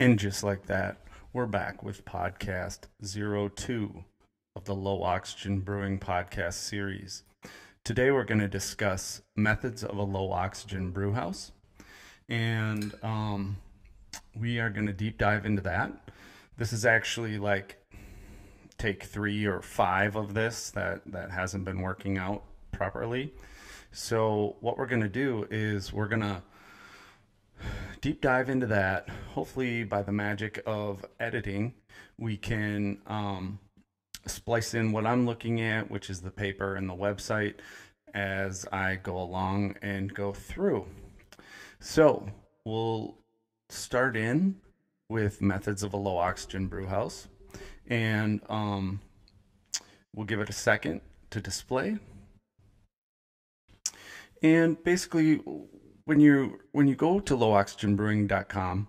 And just like that, we're back with podcast 02 of the Low Oxygen Brewing podcast series. Today we're going to discuss methods of a low oxygen brew house. And um, we are going to deep dive into that. This is actually like take three or five of this that, that hasn't been working out properly. So, what we're going to do is we're going to deep dive into that. Hopefully, by the magic of editing, we can um, splice in what I'm looking at, which is the paper and the website, as I go along and go through. So, we'll start in with methods of a low oxygen brew house, and um, we'll give it a second to display. And basically, when you when you go to lowoxygenbrewing.com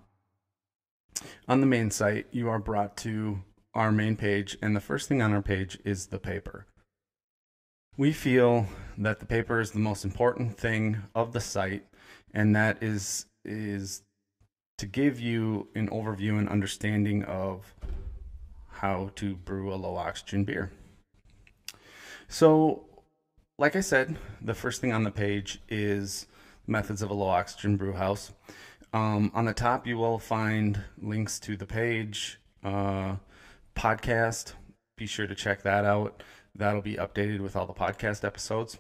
on the main site, you are brought to our main page, and the first thing on our page is the paper. We feel that the paper is the most important thing of the site, and that is is to give you an overview and understanding of how to brew a low oxygen beer. So, like I said, the first thing on the page is methods of a low oxygen brew house. Um, on the top, you will find links to the page, uh, podcast. Be sure to check that out. That'll be updated with all the podcast episodes.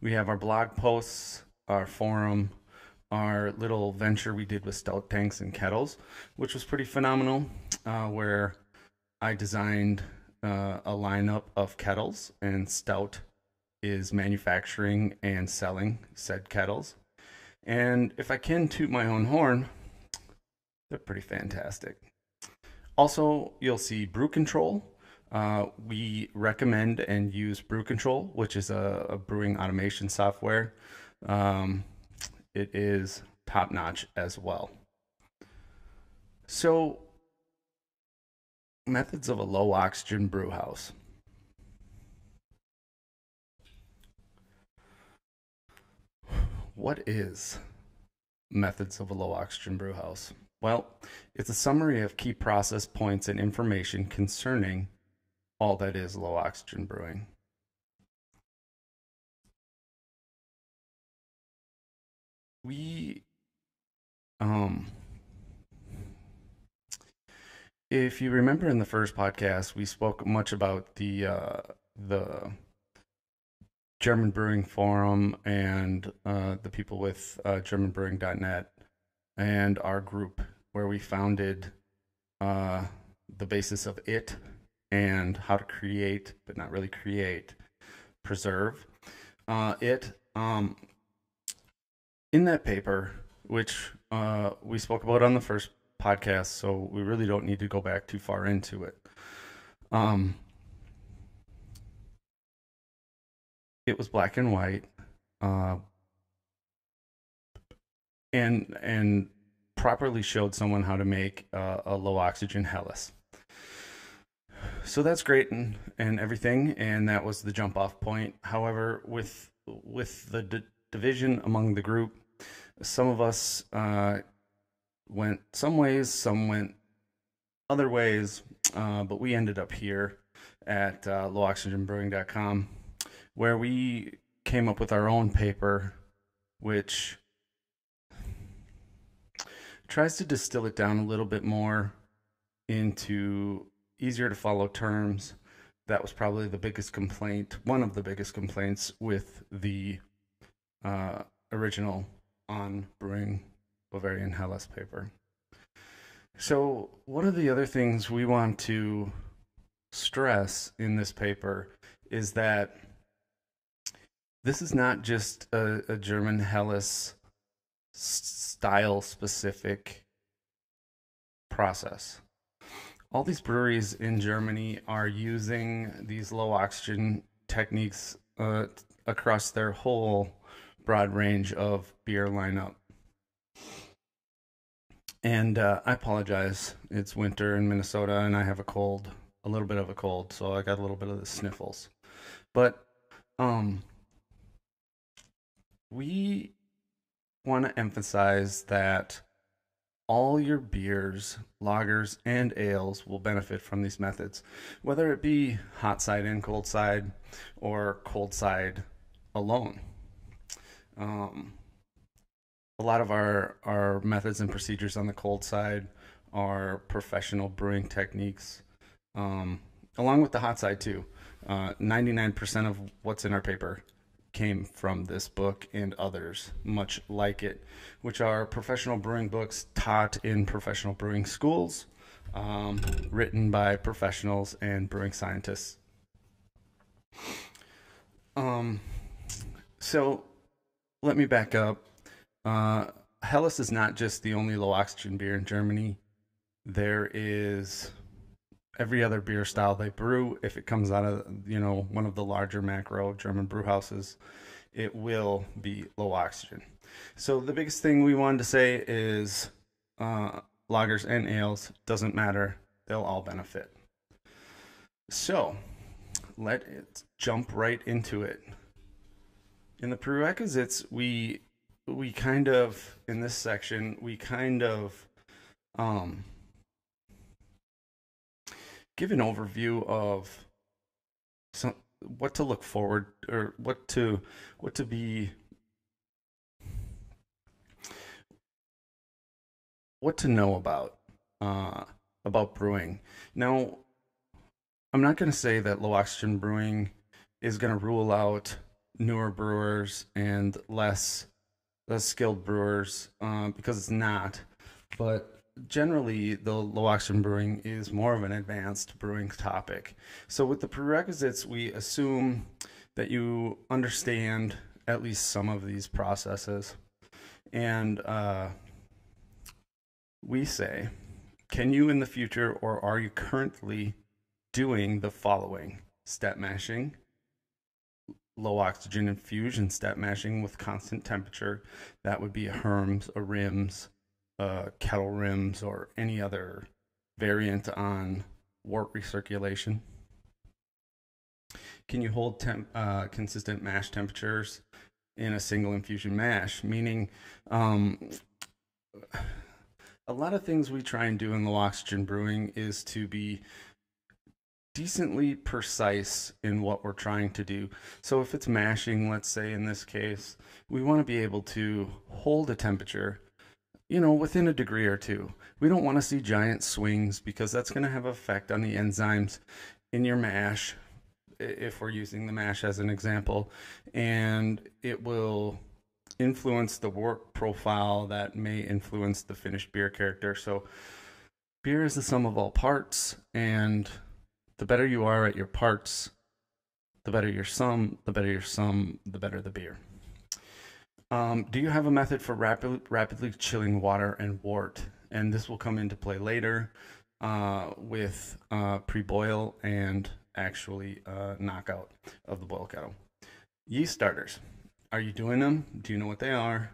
We have our blog posts, our forum, our little venture we did with stout tanks and kettles, which was pretty phenomenal, uh, where I designed uh, a lineup of kettles and stout is manufacturing and selling said kettles. And if I can toot my own horn, they're pretty fantastic. Also, you'll see Brew Control. Uh, we recommend and use Brew Control, which is a, a brewing automation software. Um, it is top notch as well. So, methods of a low oxygen brew house. What is methods of a low oxygen brew house? Well, it's a summary of key process points and information concerning all that is low oxygen brewing. We, um, if you remember in the first podcast, we spoke much about the uh, the German Brewing Forum and uh, the people with uh, GermanBrewing.net and our group where we founded uh, the basis of it and how to create, but not really create, preserve uh, it. Um, in that paper, which uh, we spoke about on the first podcast, so we really don't need to go back too far into it. Um, it was black and white, uh, and and properly showed someone how to make uh, a low oxygen Helles. So that's great and, and everything, and that was the jump off point. However, with with the division among the group, some of us uh, went some ways, some went other ways, uh, but we ended up here at uh, lowoxygenbrewing.com where we came up with our own paper, which tries to distill it down a little bit more into easier to follow terms. That was probably the biggest complaint, one of the biggest complaints with the uh, original on brewing Bavarian Helles paper. So, one of the other things we want to stress in this paper is that this is not just a, a German Helles style specific process. All these breweries in Germany are using these low oxygen techniques uh, across their whole broad range of beer lineup. And uh, I apologize. It's winter in Minnesota and I have a cold, a little bit of a cold, so I got a little bit of the sniffles. But um we want to emphasize that all your beers, lagers, and ales will benefit from these methods, whether it be hot side and cold side or cold side alone. Um, a lot of our, our methods and procedures on the cold side are professional brewing techniques, um, along with the hot side too. Uh, 99% of what's in our paper came from this book and others much like it, which are professional brewing books taught in professional brewing schools, um, written by professionals and brewing scientists. Um, so let me back up. Uh, Helles is not just the only low oxygen beer in Germany. There is every other beer style they brew. If it comes out of you know one of the larger macro German brew houses, it will be low oxygen. So the biggest thing we wanted to say is uh, lagers and ales doesn't matter; they'll all benefit. So let it jump right into it. In the prerequisites, we we kind of in this section we kind of um give an overview of some what to look forward or what to what to be what to know about uh, about brewing. Now, I'm not going to say that low oxygen brewing is going to rule out newer brewers and less less skilled brewers uh, because it's not. But generally the low oxygen brewing is more of an advanced brewing topic. So with the prerequisites, we assume that you understand at least some of these processes. And uh, we say, can you in the future or are you currently doing the following? Step mashing, low oxygen infusion step mashing with constant temperature. That would be a Herms, a Rims, uh, kettle rims or any other variant on wort recirculation. Can you hold temp, uh, consistent mash temperatures in a single infusion mash? Meaning, um, a lot of things we try and do in low oxygen brewing is to be decently precise in what we're trying to do. So if it's mashing, let's say in this case, we want to be able to hold a temperature you know, within a degree or two. We don't want to see giant swings because that's going to have effect on the enzymes in your mash if we're using the mash as an example and it will influence the wort profile that may influence the finished beer character. So beer is the sum of all parts and the better you are at your parts, the better your sum, the better your sum, the better the beer. Um, do you have a method for rapid, rapidly chilling water and wort? And this will come into play later uh, with uh, pre-boil and actually uh, knockout of the boil kettle. Yeast starters. Are you doing them? Do you know what they are?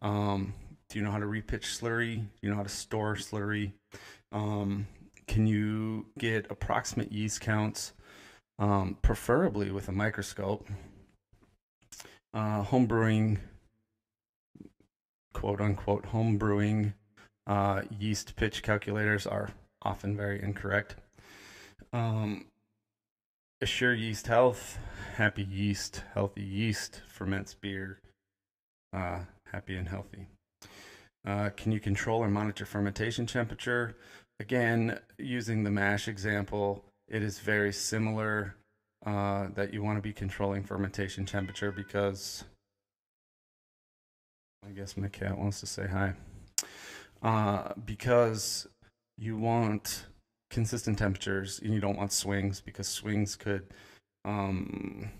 Um, do you know how to repitch slurry? Do you know how to store slurry? Um, can you get approximate yeast counts, um, preferably with a microscope? Uh, home brewing quote unquote home brewing uh, yeast pitch calculators are often very incorrect. Um, assure yeast health, happy yeast, healthy yeast ferments beer, uh, happy and healthy. Uh, can you control or monitor fermentation temperature? Again, using the mash example, it is very similar uh, that you want to be controlling fermentation temperature because I guess my cat wants to say hi. Uh, because you want consistent temperatures and you don't want swings because swings could um,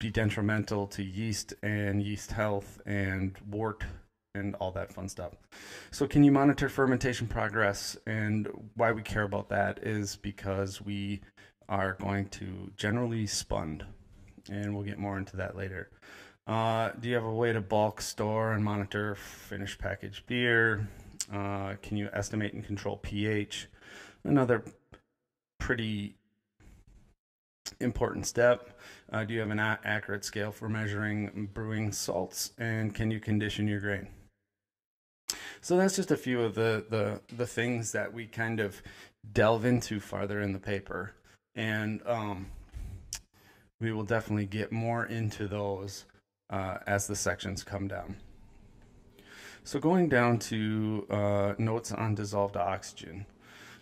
be detrimental to yeast and yeast health and wort and all that fun stuff. So, can you monitor fermentation progress? And why we care about that is because we are going to generally spund, and we'll get more into that later. Uh, do you have a way to bulk store and monitor finished packaged beer? Uh, can you estimate and control pH? Another pretty important step. Uh, do you have an accurate scale for measuring brewing salts? And can you condition your grain? So that's just a few of the, the, the things that we kind of delve into farther in the paper. And um, we will definitely get more into those uh, as the sections come down. So going down to uh, notes on dissolved oxygen.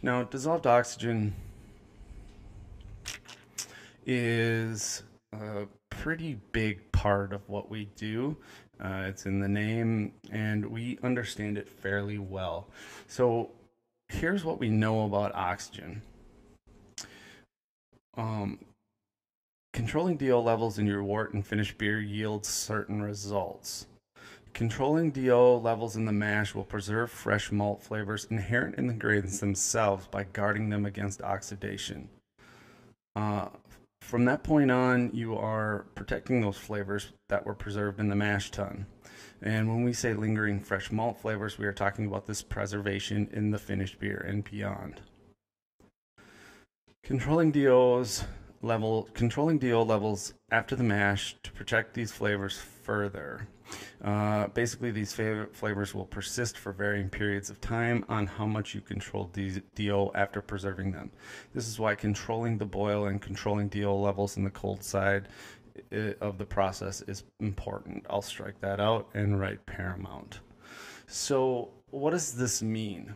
Now, dissolved oxygen is a pretty big part of what we do. Uh, it's in the name, and we understand it fairly well. So, here's what we know about oxygen. Um, controlling DO levels in your wort and finished beer yields certain results. Controlling DO levels in the mash will preserve fresh malt flavors inherent in the grains themselves by guarding them against oxidation. Uh, from that point on, you are protecting those flavors that were preserved in the mash tun. And when we say lingering fresh malt flavors, we are talking about this preservation in the finished beer and beyond. Controlling DOs level controlling DO levels after the mash to protect these flavors further. Uh, basically, these flavors will persist for varying periods of time on how much you control DO after preserving them. This is why controlling the boil and controlling DO levels in the cold side of the process is important. I'll strike that out and write paramount. So, what does this mean?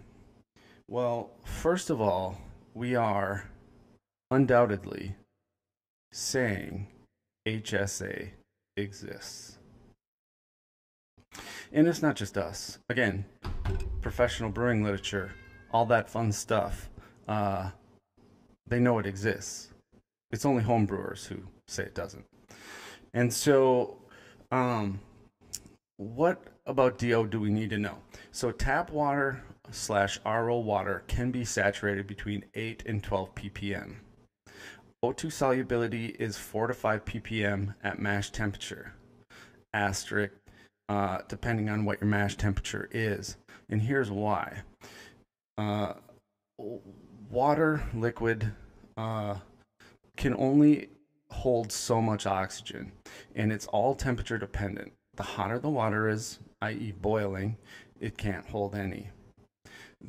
Well, first of all, we are undoubtedly saying HSA exists. And it's not just us. Again, professional brewing literature, all that fun stuff. Uh, they know it exists. It's only home brewers who say it doesn't. And so, um, what about DO do we need to know? So, tap water slash RO water can be saturated between 8 and 12 ppm. O2 solubility is 4 to 5 ppm at mash temperature. Asterisk, uh, depending on what your mash temperature is. And here's why. Uh, water, liquid, uh, can only hold so much oxygen, and it's all temperature dependent. The hotter the water is, i.e., boiling, it can't hold any.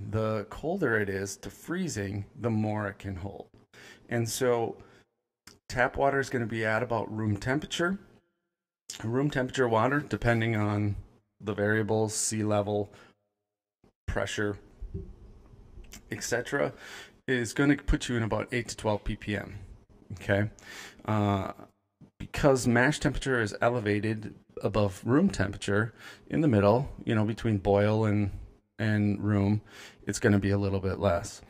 The colder it is to freezing, the more it can hold. And so tap water is going to be at about room temperature. Room temperature water, depending on the variables, sea level, pressure, etc., is going to put you in about 8 to 12 ppm. Okay? Uh, because mash temperature is elevated above room temperature in the middle, you know, between boil and and room, it's going to be a little bit less.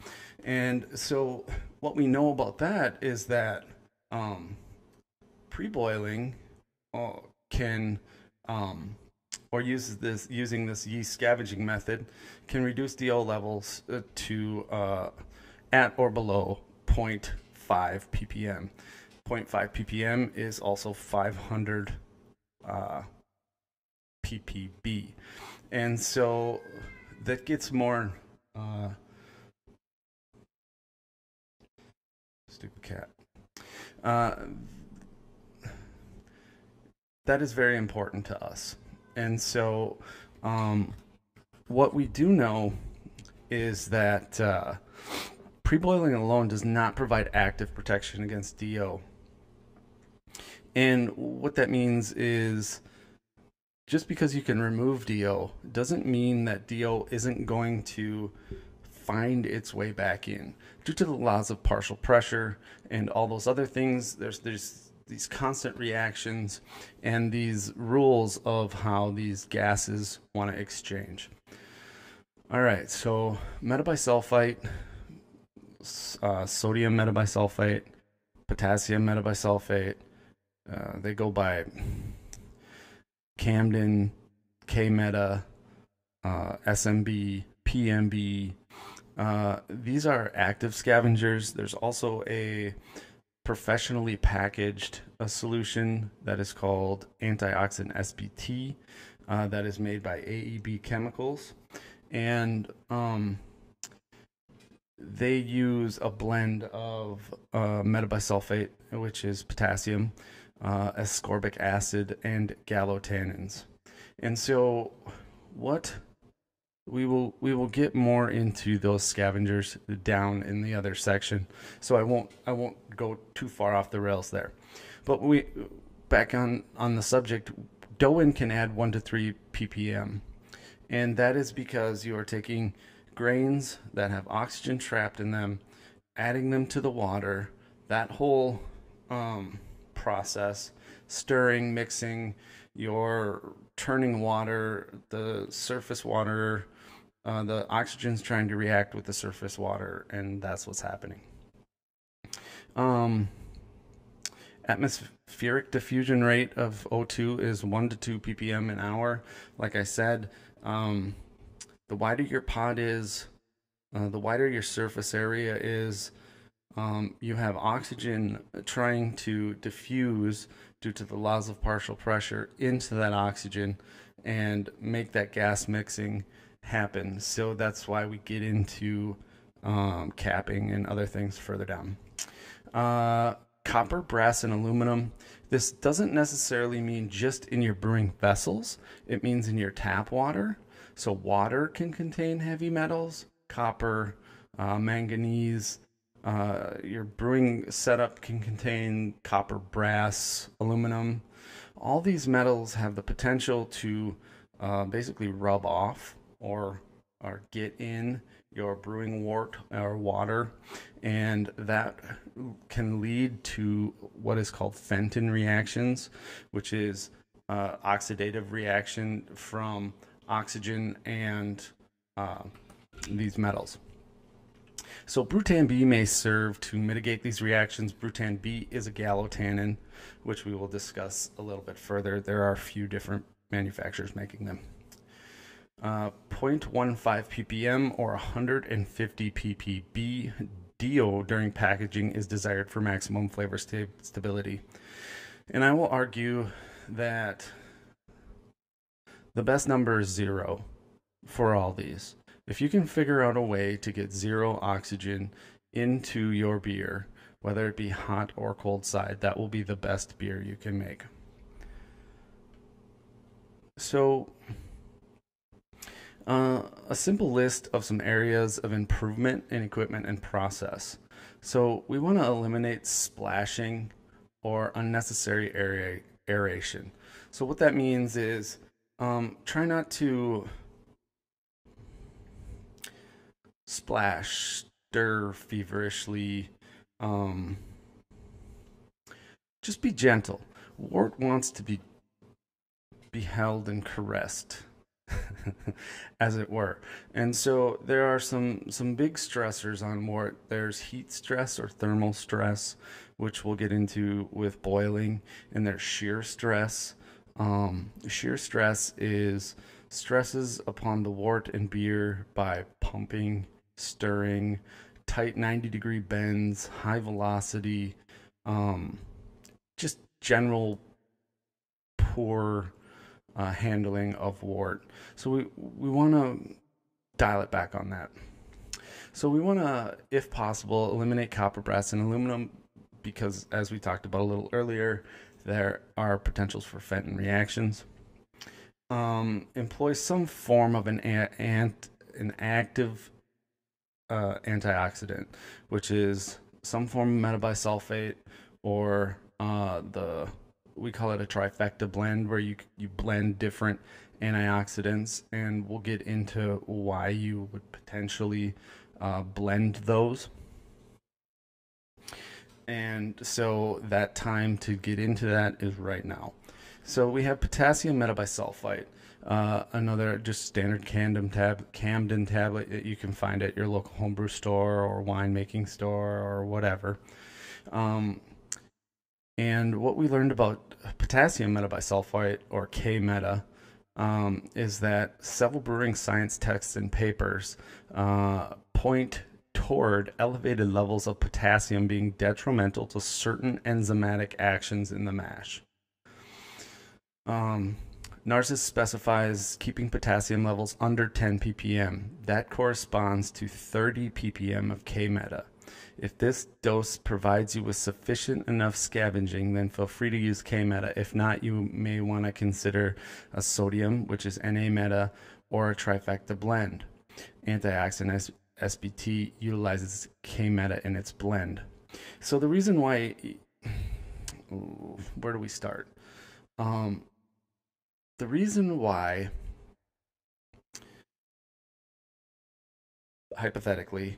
And so what we know about that is that um, pre-boiling uh, can um, or uses this using this yeast scavenging method can reduce DO levels uh, to uh, at or below 0.5 ppm. 0.5 ppm is also 500 uh, ppb, and so that gets more. Uh, stupid cat. Uh, that is very important to us. And so, um, what we do know is that uh, pre boiling alone does not provide active protection against DO. And what that means is just because you can remove DO doesn't mean that DO isn't going to find its way back in. Due to the laws of partial pressure and all those other things there's there's these constant reactions and these rules of how these gases want to exchange. All right so metabisulfite uh, sodium metabisulfite potassium metabisulfite uh, they go by Campden k meta uh, smb pmb uh, these are active scavengers. There's also a professionally packaged a solution that is called antioxidant SBT uh, that is made by AEB Chemicals. And um, they use a blend of uh, metabisulfite, which is potassium, uh, ascorbic acid, and gallotannins. And so, what we will we will get more into those scavengers down in the other section. So I won't I won't go too far off the rails there. But we back on on the subject, DOIN can add one to three ppm, and that is because you are taking grains that have oxygen trapped in them, adding them to the water. That whole um, process, stirring, mixing, you're turning water, the surface water, uh, the oxygen's trying to react with the surface water, and that's what's happening. Um, atmospheric diffusion rate of O2 is 1 to 2 ppm an hour. Like I said, um, the wider your pod is, uh, the wider your surface area is, um, you have oxygen trying to diffuse due to the laws of partial pressure into that oxygen and make that gas mixing happen. So that's why we get into um, capping and other things further down. Uh, copper, brass, and aluminum. This doesn't necessarily mean just in your brewing vessels, it means in your tap water. So, water can contain heavy metals, copper, uh, manganese. Uh, your brewing setup can contain copper, brass, aluminum. All these metals have the potential to uh, basically rub off or or get in your brewing wort or water, and that can lead to what is called Fenton reactions, which is uh, oxidative reaction from oxygen and uh, these metals. So Brewtan B may serve to mitigate these reactions. Brewtan B is a gallotannin, which we will discuss a little bit further. There are a few different manufacturers making them. Uh, 0.15 ppm or 150 ppb DO during packaging is desired for maximum flavor st- stability. And I will argue that the best number is zero for all these. If you can figure out a way to get zero oxygen into your beer, whether it be hot or cold side, that will be the best beer you can make. So, uh, a simple list of some areas of improvement in equipment and process. So we want to eliminate splashing or unnecessary aeration. So what that means is um, try not to splash, stir feverishly. Um, just be gentle. Wort wants to be be held and caressed. as it were. And so there are some some big stressors on wort. There's heat stress or thermal stress, which we'll get into with boiling, and there's shear stress. Um, shear stress is stresses upon the wort and beer by pumping, stirring, tight 90 degree bends, high velocity, um, just general poor uh, handling of wort. So we we want to dial it back on that. So we want to, if possible, eliminate copper, brass, and aluminum because, as we talked about a little earlier, there are potentials for Fenton reactions. Um, employ some form of an ant, an active uh, antioxidant, which is some form of metabisulfate or uh, the we call it a trifecta blend where you you blend different antioxidants and we'll get into why you would potentially uh, blend those and so that time to get into that is right now so we have potassium metabisulfite uh, another just standard Campden, tab- Campden tablet that you can find at your local homebrew store or winemaking store or whatever. Um, and what we learned about potassium metabisulfite, or K meta, um, is that several brewing science texts and papers uh, point toward elevated levels of potassium being detrimental to certain enzymatic actions in the mash. Um, specifies keeping potassium levels under 10 ppm. That corresponds to 30 ppm of K meta. If this dose provides you with sufficient enough scavenging, then feel free to use K-meta. If not, you may want to consider a sodium, which is Na-meta, or a trifecta blend. Antioxidant SBT utilizes K meta in its blend. So the reason why, where do we start? Um, the reason why, hypothetically,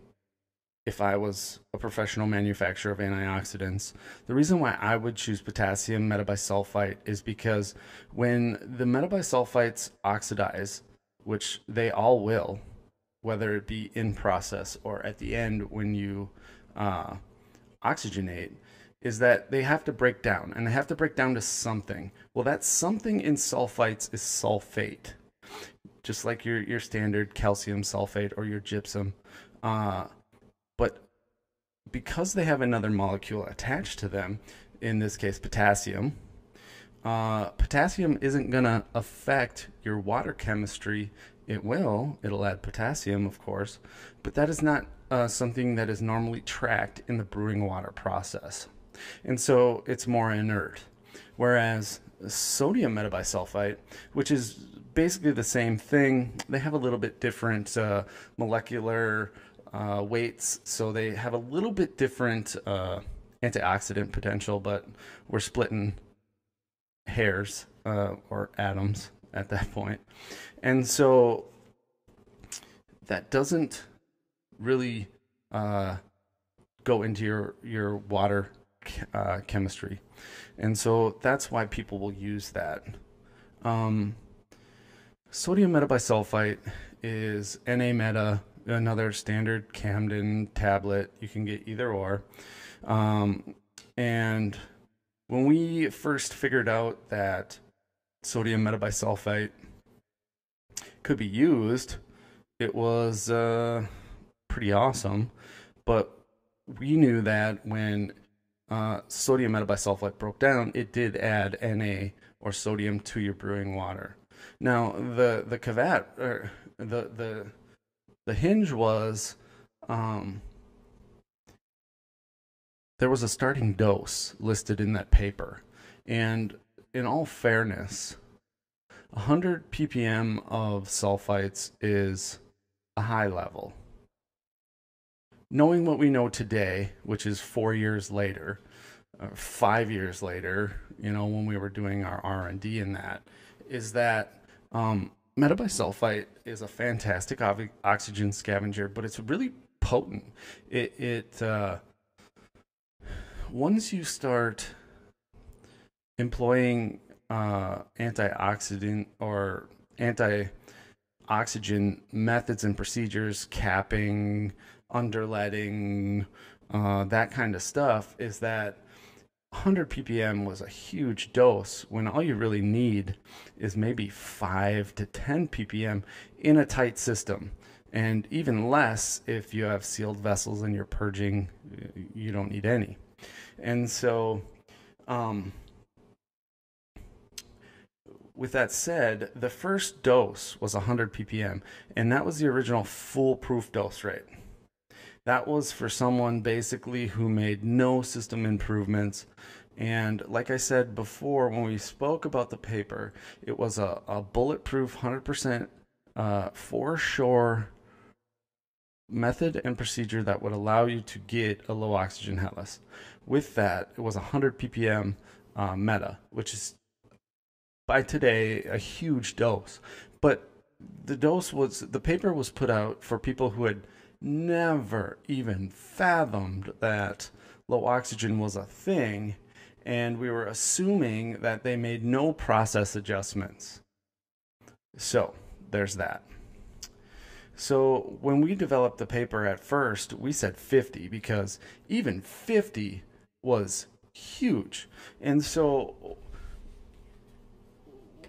if I was a professional manufacturer of antioxidants, the reason why I would choose potassium metabisulfite is because when the metabisulfites oxidize, which they all will, whether it be in process or at the end when you uh, oxygenate, is that they have to break down and they have to break down to something. Well, that something in sulfites is sulfate, just like your, your standard calcium sulfate or your gypsum. Uh, because they have another molecule attached to them, in this case potassium, uh, potassium isn't going to affect your water chemistry. It will. It'll add potassium, of course, but that is not uh, something that is normally tracked in the brewing water process. And so it's more inert. Whereas sodium metabisulfite, which is basically the same thing, they have a little bit different uh, molecular uh, weights, so they have a little bit different uh, antioxidant potential, but we're splitting hairs uh, or atoms at that point. And so that doesn't really uh, go into your, your water uh, chemistry. And so that's why people will use that. Um, sodium metabisulfite is Na meta another standard Campden tablet. You can get either or. Um, and when we first figured out that sodium metabisulfite could be used, it was uh, pretty awesome. But we knew that when uh, sodium metabisulfite broke down, it did add Na or sodium to your brewing water. Now the the cavat or the the the hinge was um, there was a starting dose listed in that paper. And in all fairness, 100 ppm of sulfites is a high level. Knowing what we know today, which is four years later, uh, five years later, you know, when we were doing our R and D in that, is that um, metabisulfite is a fantastic oxygen scavenger, but it's really potent. It, it uh, once you start employing uh, antioxidant or anti-oxygen methods and procedures, capping, underletting, uh, that kind of stuff, is that 100 ppm was a huge dose when all you really need is maybe 5 to 10 ppm in a tight system. And even less if you have sealed vessels and you're purging you don't need any. And so um, with that said the first dose was 100 ppm and that was the original foolproof dose rate that was for someone basically who made no system improvements. And like I said before, when we spoke about the paper, it was a, a bulletproof 100% uh, sure method and procedure that would allow you to get a low oxygen Helles. With that, it was 100 ppm uh, meta, which is by today a huge dose. But the dose was, the paper was put out for people who had never even fathomed that low oxygen was a thing, and we were assuming that they made no process adjustments. So, there's that. So, when we developed the paper at first, we said 50 because even 50 was huge. And so,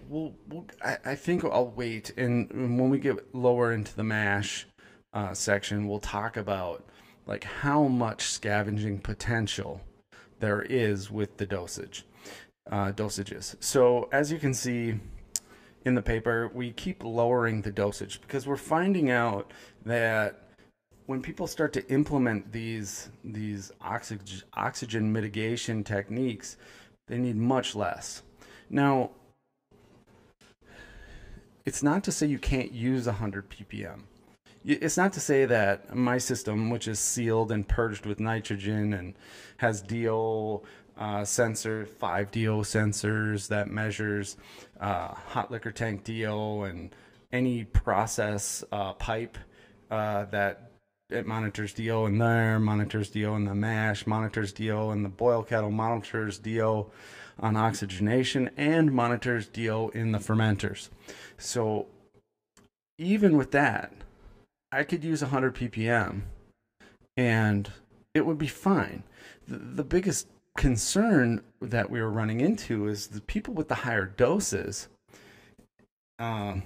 we'll, we'll I, I think I'll wait. And when we get lower into the mash, uh, section, we'll talk about like how much scavenging potential there is with the dosage uh, dosages. So as you can see in the paper, we keep lowering the dosage because we're finding out that when people start to implement these these oxygen oxygen mitigation techniques, they need much less. Now, it's not to say you can't use 100 ppm. It's not to say that my system, which is sealed and purged with nitrogen and has DO uh, sensor, five DO sensors that measures uh, hot liquor tank DO and any process uh, pipe uh, that it monitors DO in there, monitors DO in the mash, monitors DO in the boil kettle, monitors DO on oxygenation, and monitors DO in the fermenters. So even with that, I could use 100 ppm and it would be fine. The, the biggest concern that we were running into is the people with the higher doses um,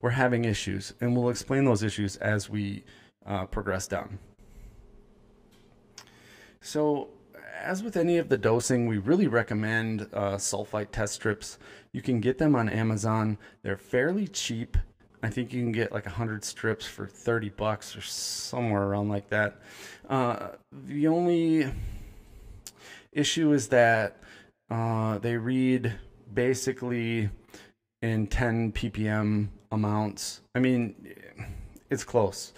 were having issues, and we'll explain those issues as we uh, progress down. So, as with any of the dosing, we really recommend uh, sulfite test strips. You can get them on Amazon. They're fairly cheap. I think you can get like 100 strips for 30 bucks or somewhere around like that. Uh, the only issue is that uh, they read basically in 10 ppm amounts. I mean, it's close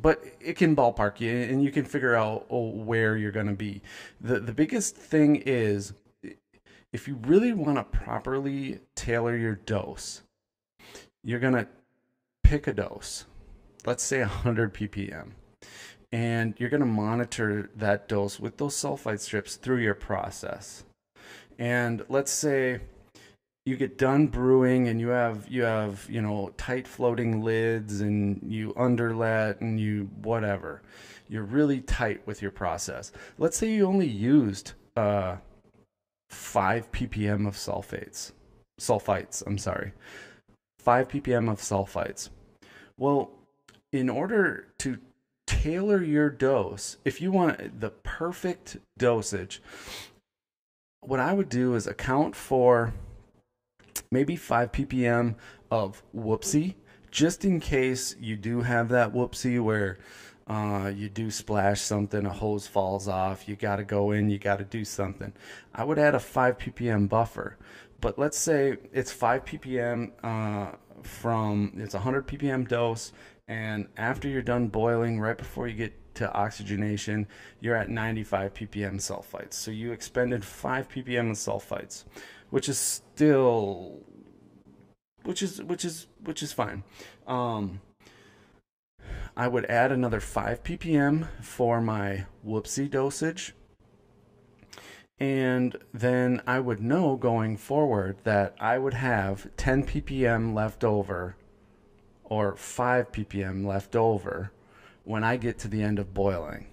but it can ballpark you and you can figure out oh, where you're going to be. The the biggest thing is if you really want to properly tailor your dose, you're going to pick a dose. Let's say 100 ppm. And you're going to monitor that dose with those sulfite strips through your process. And let's say you get done brewing and you have you have you know tight floating lids and you underlet and you whatever you're really tight with your process let's say you only used uh 5 ppm of sulfates sulfites i'm sorry 5 ppm of sulfites well in order to tailor your dose if you want the perfect dosage what i would do is account for maybe 5 ppm of whoopsie, just in case you do have that whoopsie where uh, you do splash something, a hose falls off, you got to go in, you got to do something. I would add a 5 ppm buffer. But let's say it's 5 ppm uh, from, it's a 100 ppm dose, and after you're done boiling, right before you get to oxygenation, you're at 95 ppm sulfites. So you expended 5 ppm of sulfites which is still which is which is which is fine. Um, I would add another 5 ppm for my whoopsie dosage. And then I would know going forward that I would have 10 ppm left over or 5 ppm left over when I get to the end of boiling.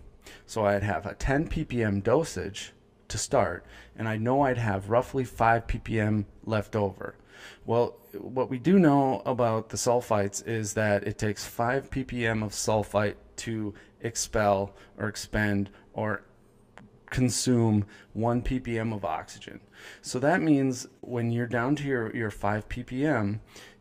So I'd have a 10 ppm dosage to start, and I know I'd have roughly 5 ppm left over. Well, what we do know about the sulfites is that it takes 5 ppm of sulfite to expel or expend or consume 1 ppm of oxygen. So that means when you're down to your, your 5 ppm,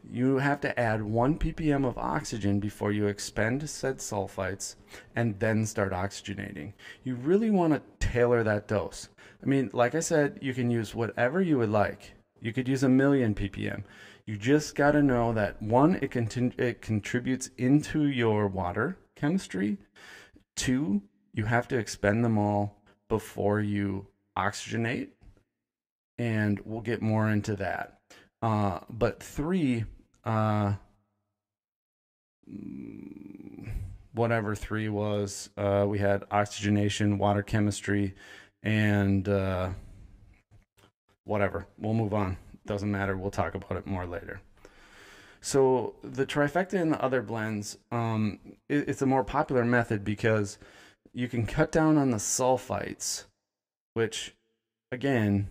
you have to add 1 ppm of oxygen before you expend said sulfites and then start oxygenating. You really want to tailor that dose. I mean, like I said, you can use whatever you would like. You could use a million ppm. You just got to know that one, it, contin- it contributes into your water chemistry. Two, you have to expend them all before you oxygenate. And we'll get more into that. Uh, but three, uh, whatever three was, uh, we had oxygenation, water chemistry, and uh, whatever. We'll move on. Doesn't matter. We'll talk about it more later. So the trifecta and the other blends, um, it, it's a more popular method because you can cut down on the sulfites, which, again,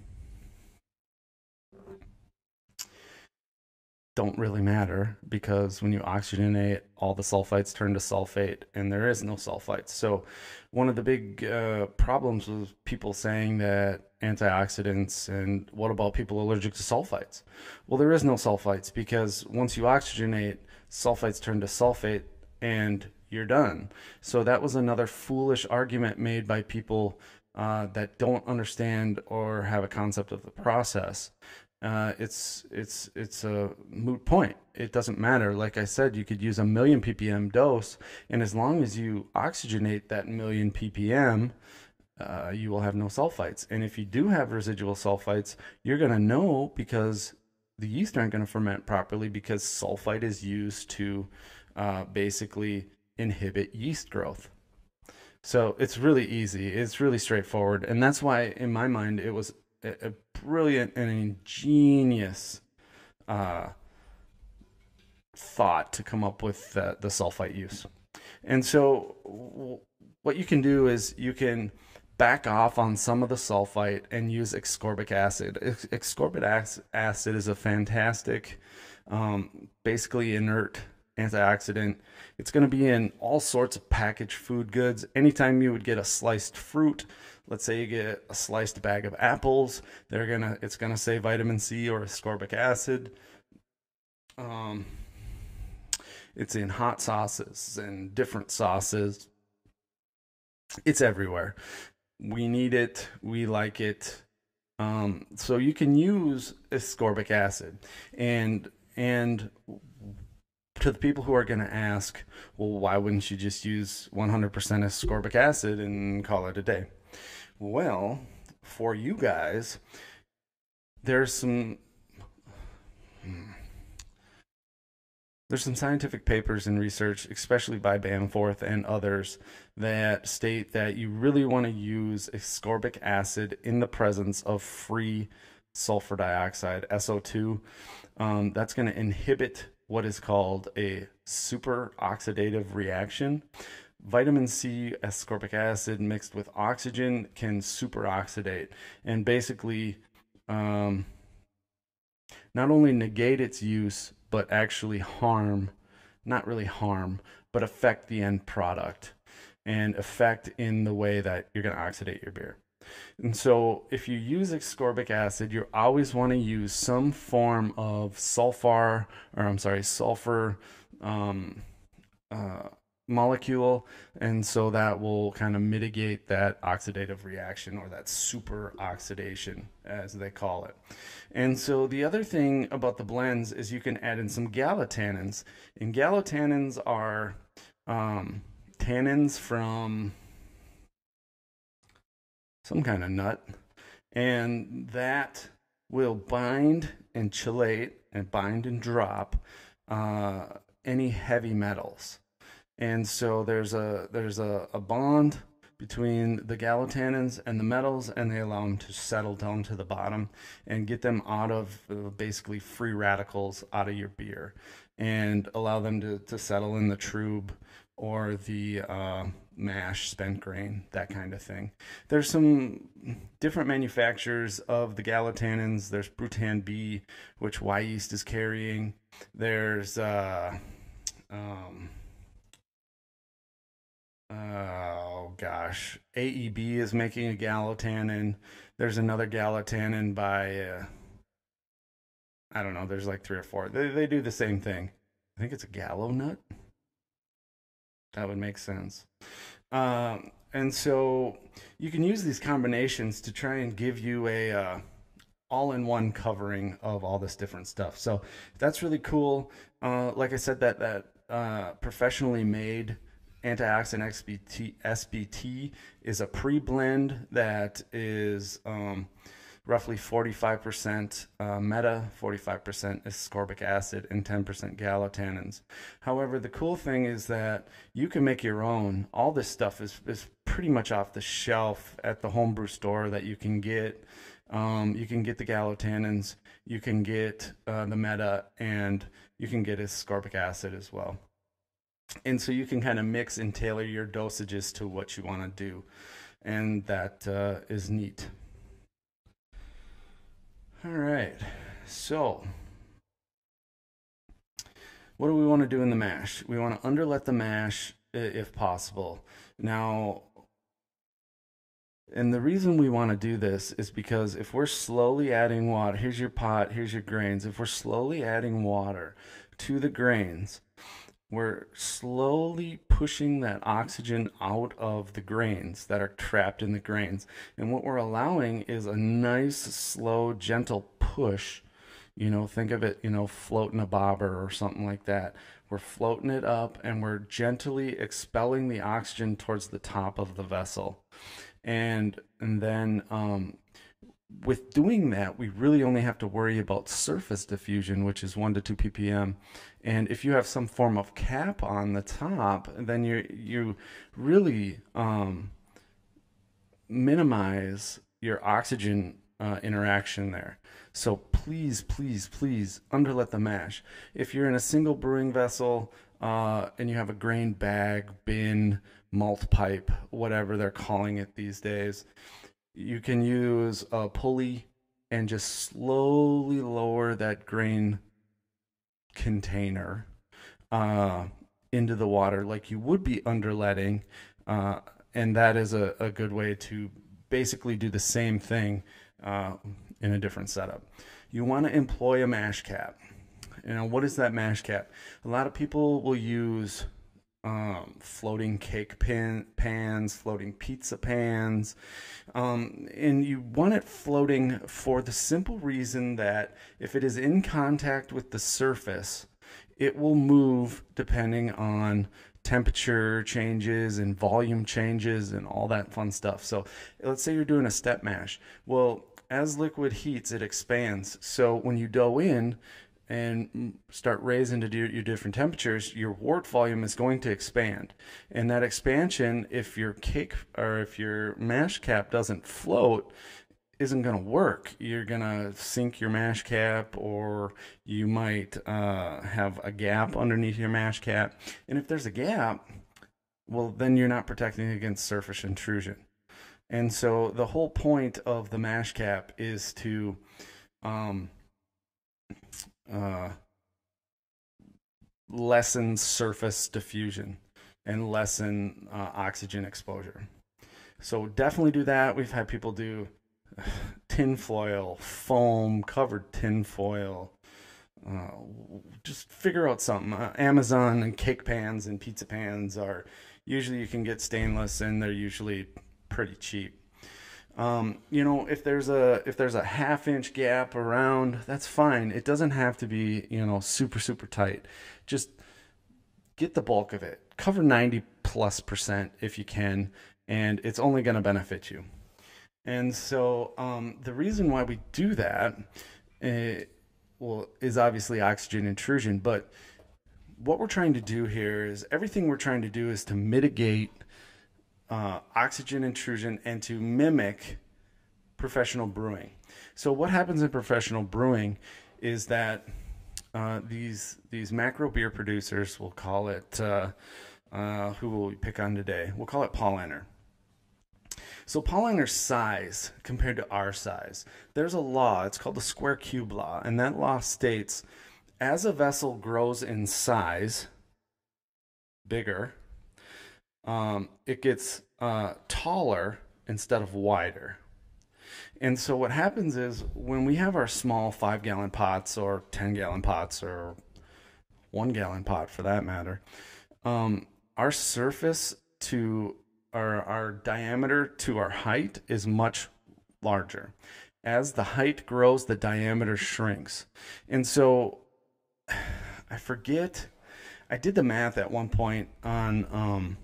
don't really matter because when you oxygenate, all the sulfites turn to sulfate and there is no sulfites. So, one of the big uh, problems was people saying that antioxidants and what about people allergic to sulfites? Well, there is no sulfites because once you oxygenate, sulfites turn to sulfate and you're done. So, that was another foolish argument made by people uh, that don't understand or have a concept of the process uh, it's it's it's a moot point. It doesn't matter. Like I said, you could use a million ppm dose, and as long as you oxygenate that million ppm, uh, you will have no sulfites. And if you do have residual sulfites, you're going to know because the yeast aren't going to ferment properly because sulfite is used to uh, basically inhibit yeast growth. So it's really easy. It's really straightforward. And that's why, in my mind, it was a, brilliant and ingenious uh, thought to come up with the, the sulfite use. And so, w- what you can do is you can back off on some of the sulfite and use ascorbic acid. Ascorbic acid is a fantastic, um, basically inert antioxidant. It's going to be in all sorts of packaged food goods. Anytime you would get a sliced fruit, let's say you get a sliced bag of apples, they're gonna it's gonna say vitamin C or ascorbic acid. Um, it's in hot sauces and different sauces. It's everywhere. We need it. We like it. Um, so you can use ascorbic acid, and and to the people who are going to ask, well, why wouldn't you just use 100% ascorbic acid and call it a day? Well, for you guys, there's some hmm, there's some scientific papers and research, especially by Bamforth and others, that state that you really want to use ascorbic acid in the presence of free sulfur dioxide, SO2. Um, that's going to inhibit what is called a super oxidative reaction. Vitamin C ascorbic acid mixed with oxygen can superoxidate and basically um, not only negate its use, but actually harm, not really harm, but affect the end product and affect in the way that you're going to oxidate your beer. And so if you use ascorbic acid, you always want to use some form of sulfur, or I'm sorry, sulfur um, uh, molecule. And so that will kind of mitigate that oxidative reaction or that super oxidation, as they call it. And so the other thing about the blends is you can add in some gallotannins. And gallotannins are um, tannins from some kind of nut, and that will bind and chelate and bind and drop uh, any heavy metals. And so there's a there's a, a bond between the gallotannins and the metals, and they allow them to settle down to the bottom and get them out of uh, basically free radicals out of your beer and allow them to, to settle in the trub or the uh, mash, spent grain, that kind of thing. There's some different manufacturers of the gallotannins. There's Brewtan B, which Wyeast is carrying. There's uh, um, oh gosh, AEB is making a gallotannin. There's another gallotannin by uh, I don't know. There's like three or four. They they do the same thing. I think it's a gallo nut. That would make sense. Um, and so you can use these combinations to try and give you a uh, all-in-one covering of all this different stuff. So that's really cool. Uh, like I said, that that uh, professionally made antioxidant SBT, SBT is a pre-blend that is um, roughly 45% uh, meta, 45% ascorbic acid, and 10% gallotannins. However, the cool thing is that you can make your own. All this stuff is, is pretty much off the shelf at the homebrew store that you can get. Um, you can get the gallotannins, you can get uh, the meta, and you can get ascorbic acid as well. And so you can kind of mix and tailor your dosages to what you want to do. And that uh, is neat. All right. So, what do we want to do in the mash? We want to underlet the mash if possible. Now, and the reason we want to do this is because if we're slowly adding water, here's your pot, here's your grains. If we're slowly adding water to the grains, we're slowly pushing that oxygen out of the grains that are trapped in the grains. And what we're allowing is a nice, slow, gentle push You know, think of it, you know, floating a bobber or something like that. We're floating it up and we're gently expelling the oxygen towards the top of the vessel. And and then um, with doing that, we really only have to worry about surface diffusion, which is one to two ppm. And if you have some form of cap on the top, then you you really um, minimize your oxygen uh, interaction there. So please, please, please underlet the mash. If you're in a single brewing vessel uh, and you have a grain bag, bin, malt pipe, whatever they're calling it these days, you can use a pulley and just slowly lower that grain container uh, into the water like you would be underletting. Uh, and that is a, a good way to basically do the same thing uh, in a different setup. You want to employ a mash cap. You know, what is that mash cap? A lot of people will use um, floating cake pan, pans, floating pizza pans. Um, and you want it floating for the simple reason that if it is in contact with the surface, it will move depending on temperature changes and volume changes and all that fun stuff. So let's say you're doing a step mash. Well, as liquid heats, it expands. So when you dough in, and start raising to do your different temperatures, your wort volume is going to expand. And that expansion, if your cake or if your mash cap doesn't float, isn't going to work. You're going to sink your mash cap, or you might uh, have a gap underneath your mash cap. And if there's a gap, well, then you're not protecting against surface intrusion. And so the whole point of the mash cap is to um, uh, lessen surface diffusion and lessen uh, oxygen exposure. So definitely do that. We've had people do tinfoil, foam, covered tinfoil. Uh, just figure out something. Uh, Amazon and cake pans and pizza pans are usually you can get stainless and they're usually pretty cheap. Um, you know, if there's a if there's a half inch gap around, that's fine. It doesn't have to be you know super super tight. Just get the bulk of it. Cover 90 plus percent if you can, and it's only going to benefit you. And so um, the reason why we do that, uh, well, is obviously oxygen intrusion. But what we're trying to do here is everything we're trying to do is to mitigate uh, oxygen intrusion and to mimic professional brewing. So what happens in professional brewing is that uh, these these macro beer producers, we'll call it, uh, uh, who will we pick on today? We'll call it Paulaner. So Paulaner's size compared to our size, there's a law. It's called the square cube law, and that law states, as a vessel grows in size, bigger, um, it gets uh, taller instead of wider. And so what happens is when we have our small five gallon pots or 10 gallon pots or one gallon pot for that matter, um, our surface to our, our diameter to our height is much larger. As the height grows, the diameter shrinks. And so I forget, I did the math at one point on, um,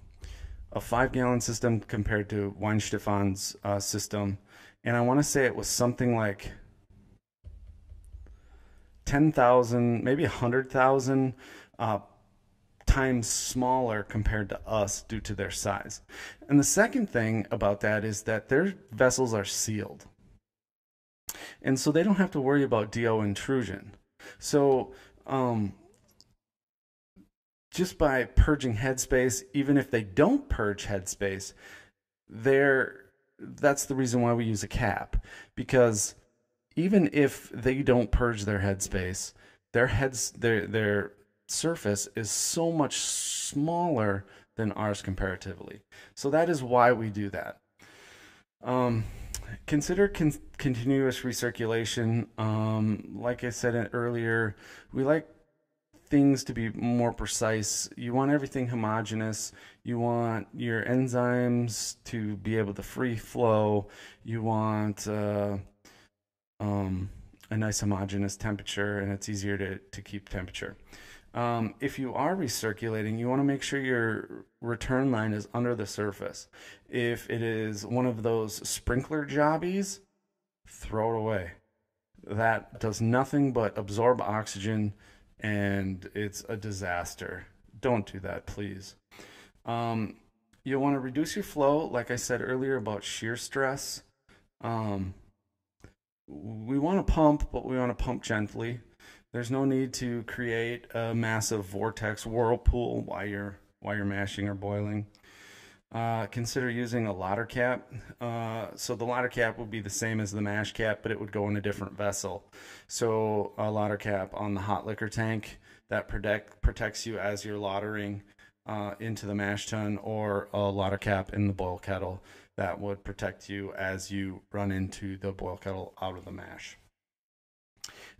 a five gallon system compared to Weihenstephan's uh, system. And I want to say it was something like 10,000, maybe 100,000 uh, times smaller compared to us due to their size. And the second thing about that is that their vessels are sealed. And so they don't have to worry about DO intrusion. So, um, just by purging headspace, even if they don't purge headspace, they're that's the reason why we use a cap because even if they don't purge their headspace, their heads their their surface is so much smaller than ours comparatively. So that is why we do that. Um, consider con continuous recirculation. Um, like I said earlier, we like things to be more precise. You want everything homogeneous. You want your enzymes to be able to free flow. You want uh, um, a nice homogeneous temperature and it's easier to, to keep temperature. Um, if you are recirculating, you want to make sure your return line is under the surface. If it is one of those sprinkler jobbies, throw it away. That does nothing but absorb oxygen and it's a disaster. Don't do that, please. Um, you'll want to reduce your flow, like I said earlier about shear stress. Um, we want to pump, but we want to pump gently. There's no need to create a massive vortex whirlpool while you're while you're mashing or boiling. Uh, consider using a lauter cap. Uh, so the lauter cap would be the same as the mash cap, but it would go in a different vessel. So a lauter cap on the hot liquor tank that protect, protects you as you're lautering uh, into the mash tun, or a lauter cap in the boil kettle that would protect you as you run into the boil kettle out of the mash.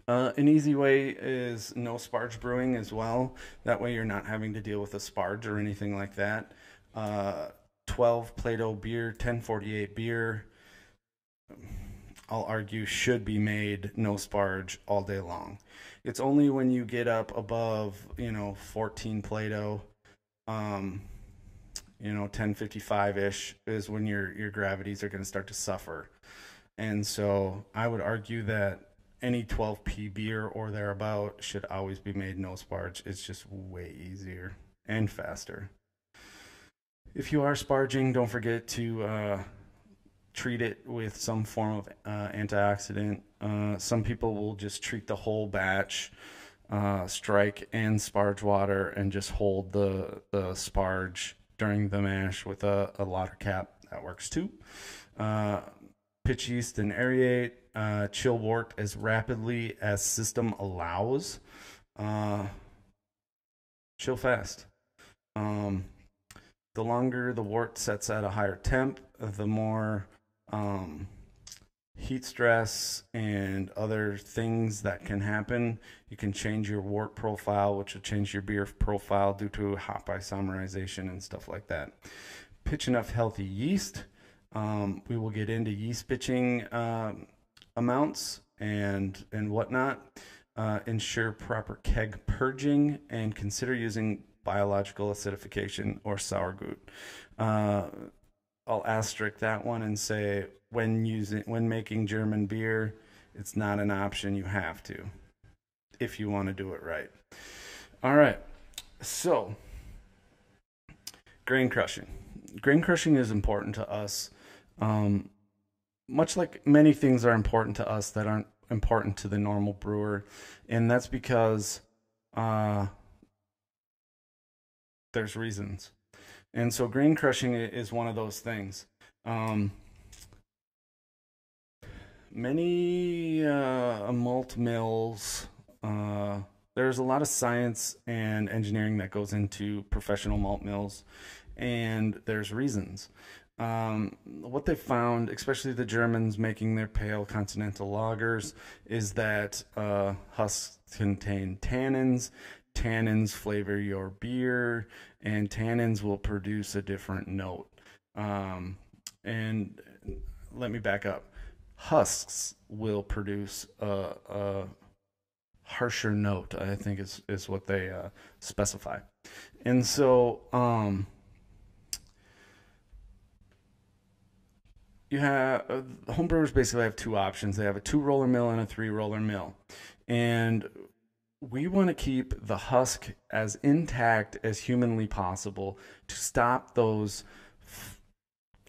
Uh, an easy way is no sparge brewing as well. That way you're not having to deal with a sparge or anything like that. Uh, 12 Plato beer, 1048 beer, I'll argue should be made no sparge all day long. It's only when you get up above, you know, 14 Plato, um, you know, 1055 ish is when your, your gravities are going to start to suffer. And so I would argue that any 12p beer or thereabout should always be made no sparge. It's just way easier and faster. If you are sparging, don't forget to uh, treat it with some form of uh, antioxidant. Uh, some people will just treat the whole batch, uh, strike and sparge water, and just hold the, the sparge during the mash with a, a lauter cap. That works too. Uh, pitch yeast and aerate. Uh, chill wort as rapidly as system allows. chill fast. Um, the longer the wort sets at a higher temp, the more um, heat stress and other things that can happen. You can change your wort profile, which will change your beer profile due to hop isomerization and stuff like that. Pitch enough healthy yeast. Um, we will get into yeast pitching um, amounts and and whatnot. Uh, ensure proper keg purging and consider using biological acidification or sauergut. Uh, I'll asterisk that one and say when using when making German beer, it's not an option. You have to, if you want to do it right. All right, so grain crushing. Grain crushing is important to us, um, much like many things are important to us that aren't important to the normal brewer, and that's because uh, there's reasons. And so grain crushing is one of those things. Um, many uh, malt mills, uh, there's a lot of science and engineering that goes into professional malt mills, and there's reasons. Um, what they found, especially the Germans making their pale continental lagers, is that uh, husks contain tannins tannins flavor your beer, and tannins will produce a different note. Um, and let me back up. Husks will produce a, a harsher note. I think is is what they uh, specify. And so, um, you have uh, homebrewers basically have two options. They have a two roller mill and a three roller mill, and we want to keep the husk as intact as humanly possible to stop those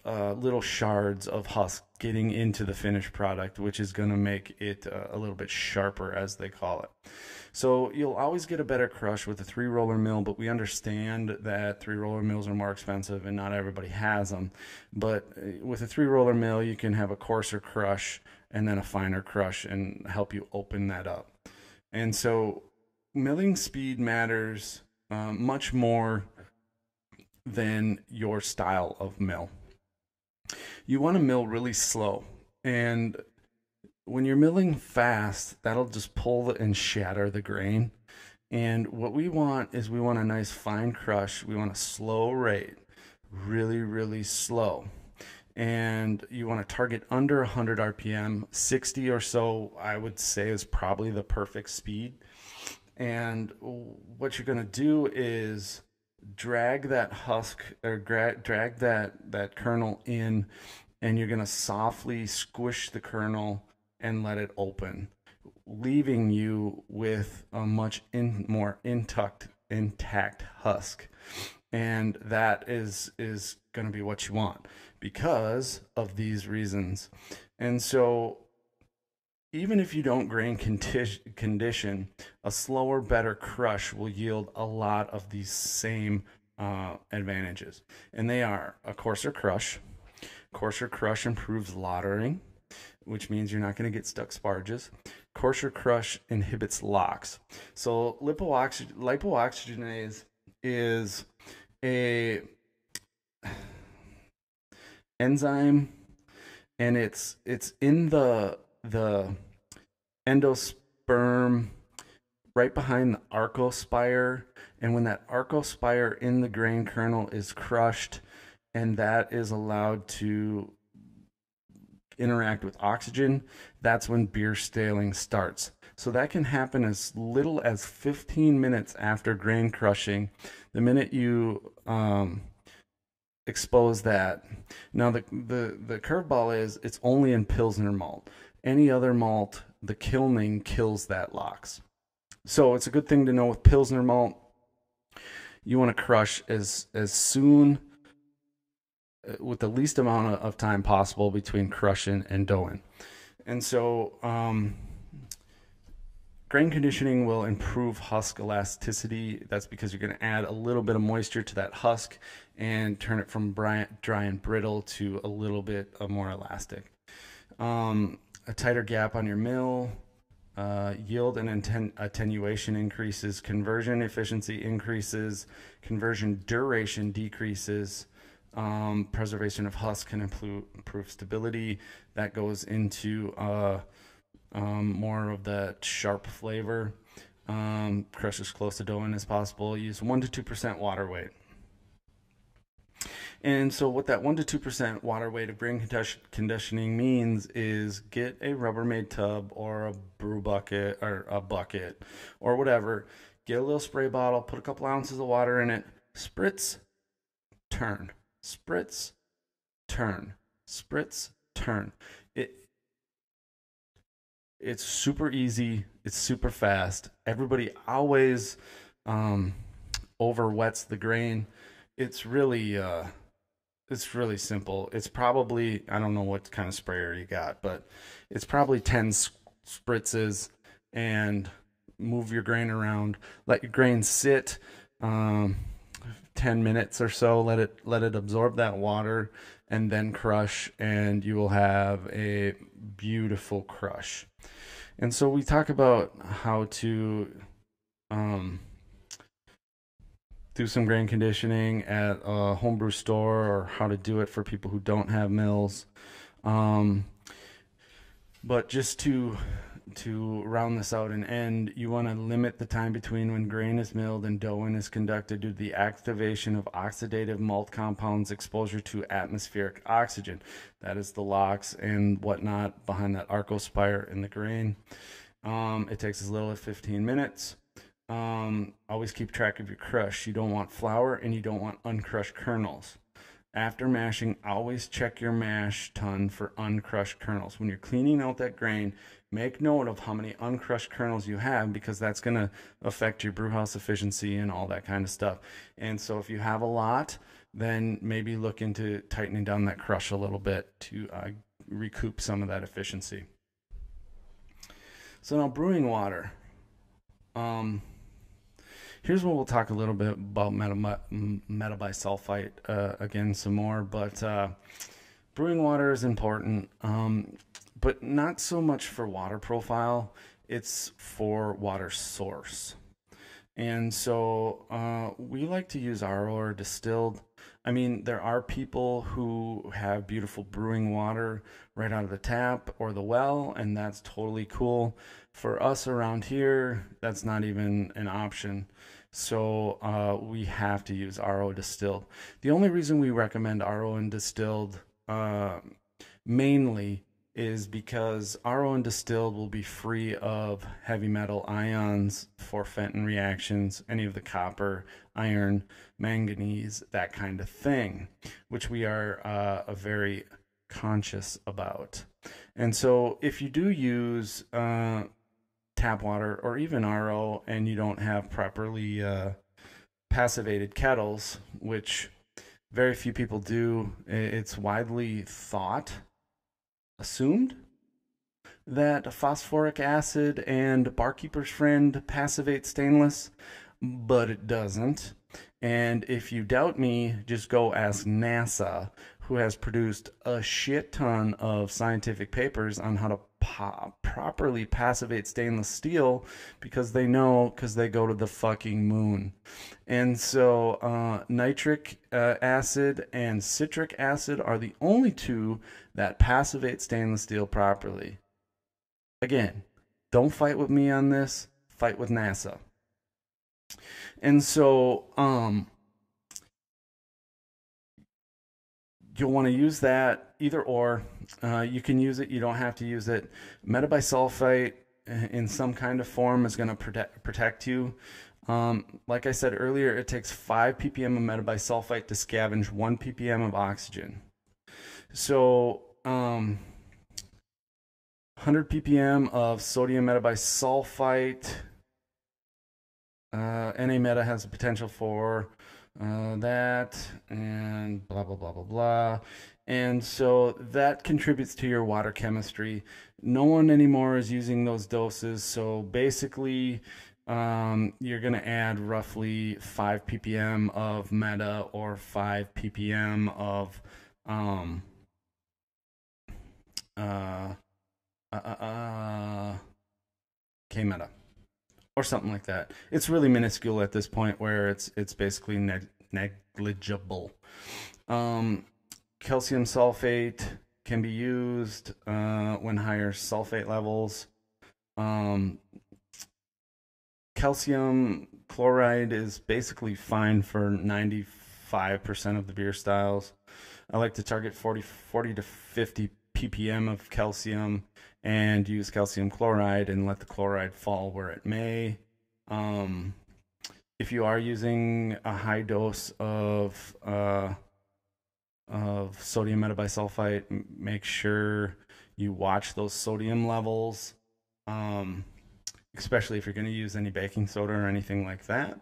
uh, little shards of husk getting into the finished product, which is going to make it uh, a little bit sharper, as they call it. So you'll always get a better crush with a three roller mill, but we understand that three roller mills are more expensive and not everybody has them. But uh, with a three roller mill, you can have a coarser crush and then a finer crush and help you open that up. And so milling speed matters um, much more than your style of mill. You want to mill really slow. And when you're milling fast, that'll just pull and shatter the grain. And what we want is we want a nice fine crush. We want a slow rate, really, really slow. And you want to target under 100 RPM. 60 or so, I would say, is probably the perfect speed. And what you're going to do is drag that husk or drag that that kernel in, and you're going to softly squish the kernel and let it open, leaving you with a much in, more intact intact husk and that is is going to be what you want because of these reasons. And so even if you don't grain condition, a slower, better crush will yield a lot of these same uh, advantages. And they are a coarser crush. Coarser crush improves lautering, which means you're not going to get stuck sparges. Coarser crush inhibits LOX. So lipoxygen- lipoxygenase is a enzyme and it's it's in the the endosperm right behind the acrospire. and when that acrospire in the grain kernel is crushed and that is allowed to interact with oxygen that's when beer staling starts so that can happen as little as 15 minutes after grain crushing the minute you um, expose that. Now the the the curveball is it's only in pilsner malt. Any other malt, the kilning kills that LOX. So it's a good thing to know with pilsner malt. You want to crush as as soon uh, with the least amount of time possible between crushing and doughing. And so um, Grain conditioning will improve husk elasticity. That's because you're going to add a little bit of moisture to that husk and turn it from dry, and brittle to a little bit more elastic. Um, a tighter gap on your mill, uh, yield and atten- attenuation increases, conversion efficiency increases, conversion duration decreases, um, preservation of husk can improve, improve stability. That goes into uh, um, more of that sharp flavor. Um, crush as close to dough as possible. Use 1% to 2% water weight. And so, what that 1% to 2% water weight of grain conditioning means is get a Rubbermaid tub or a brew bucket or a bucket or whatever. Get a little spray bottle, put a couple ounces of water in it, spritz, turn, spritz, turn, spritz, turn. It it's super easy. It's super fast. Everybody always um, over wets the grain. It's really uh, it's really simple. It's probably I don't know what kind of sprayer you got, but it's probably ten spritzes and move your grain around. Let your grain sit um, ten minutes or so. Let it let it absorb that water and then crush, and you will have a beautiful crush. And so we talk about how to um, do some grain conditioning at a homebrew store or how to do it for people who don't have mills. Um, but just to to round this out and end, you want to limit the time between when grain is milled and doughing is conducted due to the activation of oxidative malt compounds exposure to atmospheric oxygen. That is the LOX and whatnot behind that acrospire in the grain. Um, it takes as little as 15 minutes. Um, always keep track of your crush. You don't want flour and you don't want uncrushed kernels. After mashing, always check your mash tun for uncrushed kernels. When you're cleaning out that grain, make note of how many uncrushed kernels you have because that's going to affect your brewhouse efficiency and all that kind of stuff. And so if you have a lot, then maybe look into tightening down that crush a little bit to uh, recoup some of that efficiency. So now brewing water. Um, here's what we'll talk a little bit about metabisulfite uh, again some more, but uh, brewing water is important, um, but not so much for water profile. It's for water source. And so uh, we like to use RO or distilled. I mean, there are people who have beautiful brewing water right out of the tap or the well, and that's totally cool. For us around here, that's not even an option. So uh, we have to use RO distilled. The only reason we recommend RO and distilled uh, mainly is because RO and distilled will be free of heavy metal ions for Fenton reactions, any of the copper, iron, manganese, that kind of thing, which we are uh, very conscious about. And so if you do use uh, tap water or even RO and you don't have properly uh, passivated kettles, which very few people do, it's widely thought assumed that phosphoric acid and barkeeper's friend passivate stainless, but it doesn't. And if you doubt me, just go ask NASA, who has produced a shit ton of scientific papers on how to properly passivate stainless steel because they know because they go to the fucking moon. And so uh, nitric uh, acid and citric acid are the only two that passivate stainless steel properly. Again, don't fight with me on this, fight with NASA. And so, um, you'll want to use that either or. Uh, you can use it, you don't have to use it. Metabisulfite in some kind of form is going to protect, protect you. Um, like I said earlier, it takes 5 ppm of metabisulfite to scavenge 1 ppm of oxygen. So, um, 100 ppm of sodium metabisulfite. Uh, NA meta has the potential for uh, that and blah blah blah blah blah and so that contributes to your water chemistry no one anymore is using those doses so basically um, you're going to add roughly 5 ppm of meta or 5 ppm of um, uh, uh, uh, uh K meta or something like that. It's really minuscule at this point where it's it's basically neg- negligible. Um, calcium sulfate can be used uh, when higher sulfate levels. Um, calcium chloride is basically fine for 95% of the beer styles. I like to target 40, 40 to 50 ppm of calcium and use calcium chloride and let the chloride fall where it may. Um, if you are using a high dose of uh, of sodium metabisulfite, make sure you watch those sodium levels, um, especially if you're going to use any baking soda or anything like that.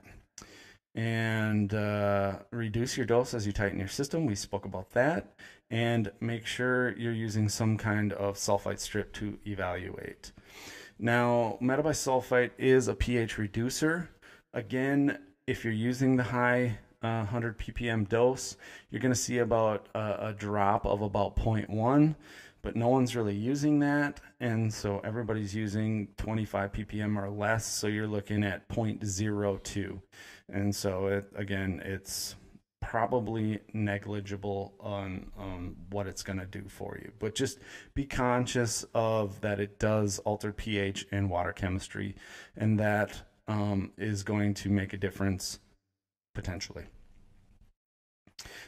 And uh, reduce your dose as you tighten your system. We spoke about that and make sure you're using some kind of sulfite strip to evaluate. Now, metabisulfite is a pH reducer. Again, if you're using the high uh, 100 ppm dose, you're going to see about a, a drop of about 0.1, but no one's really using that. And so everybody's using 25 ppm or less. So you're looking at 0.02. And so, it, again, it's probably negligible on um, what it's going to do for you. But just be conscious of that it does alter pH and water chemistry, and that um, is going to make a difference potentially.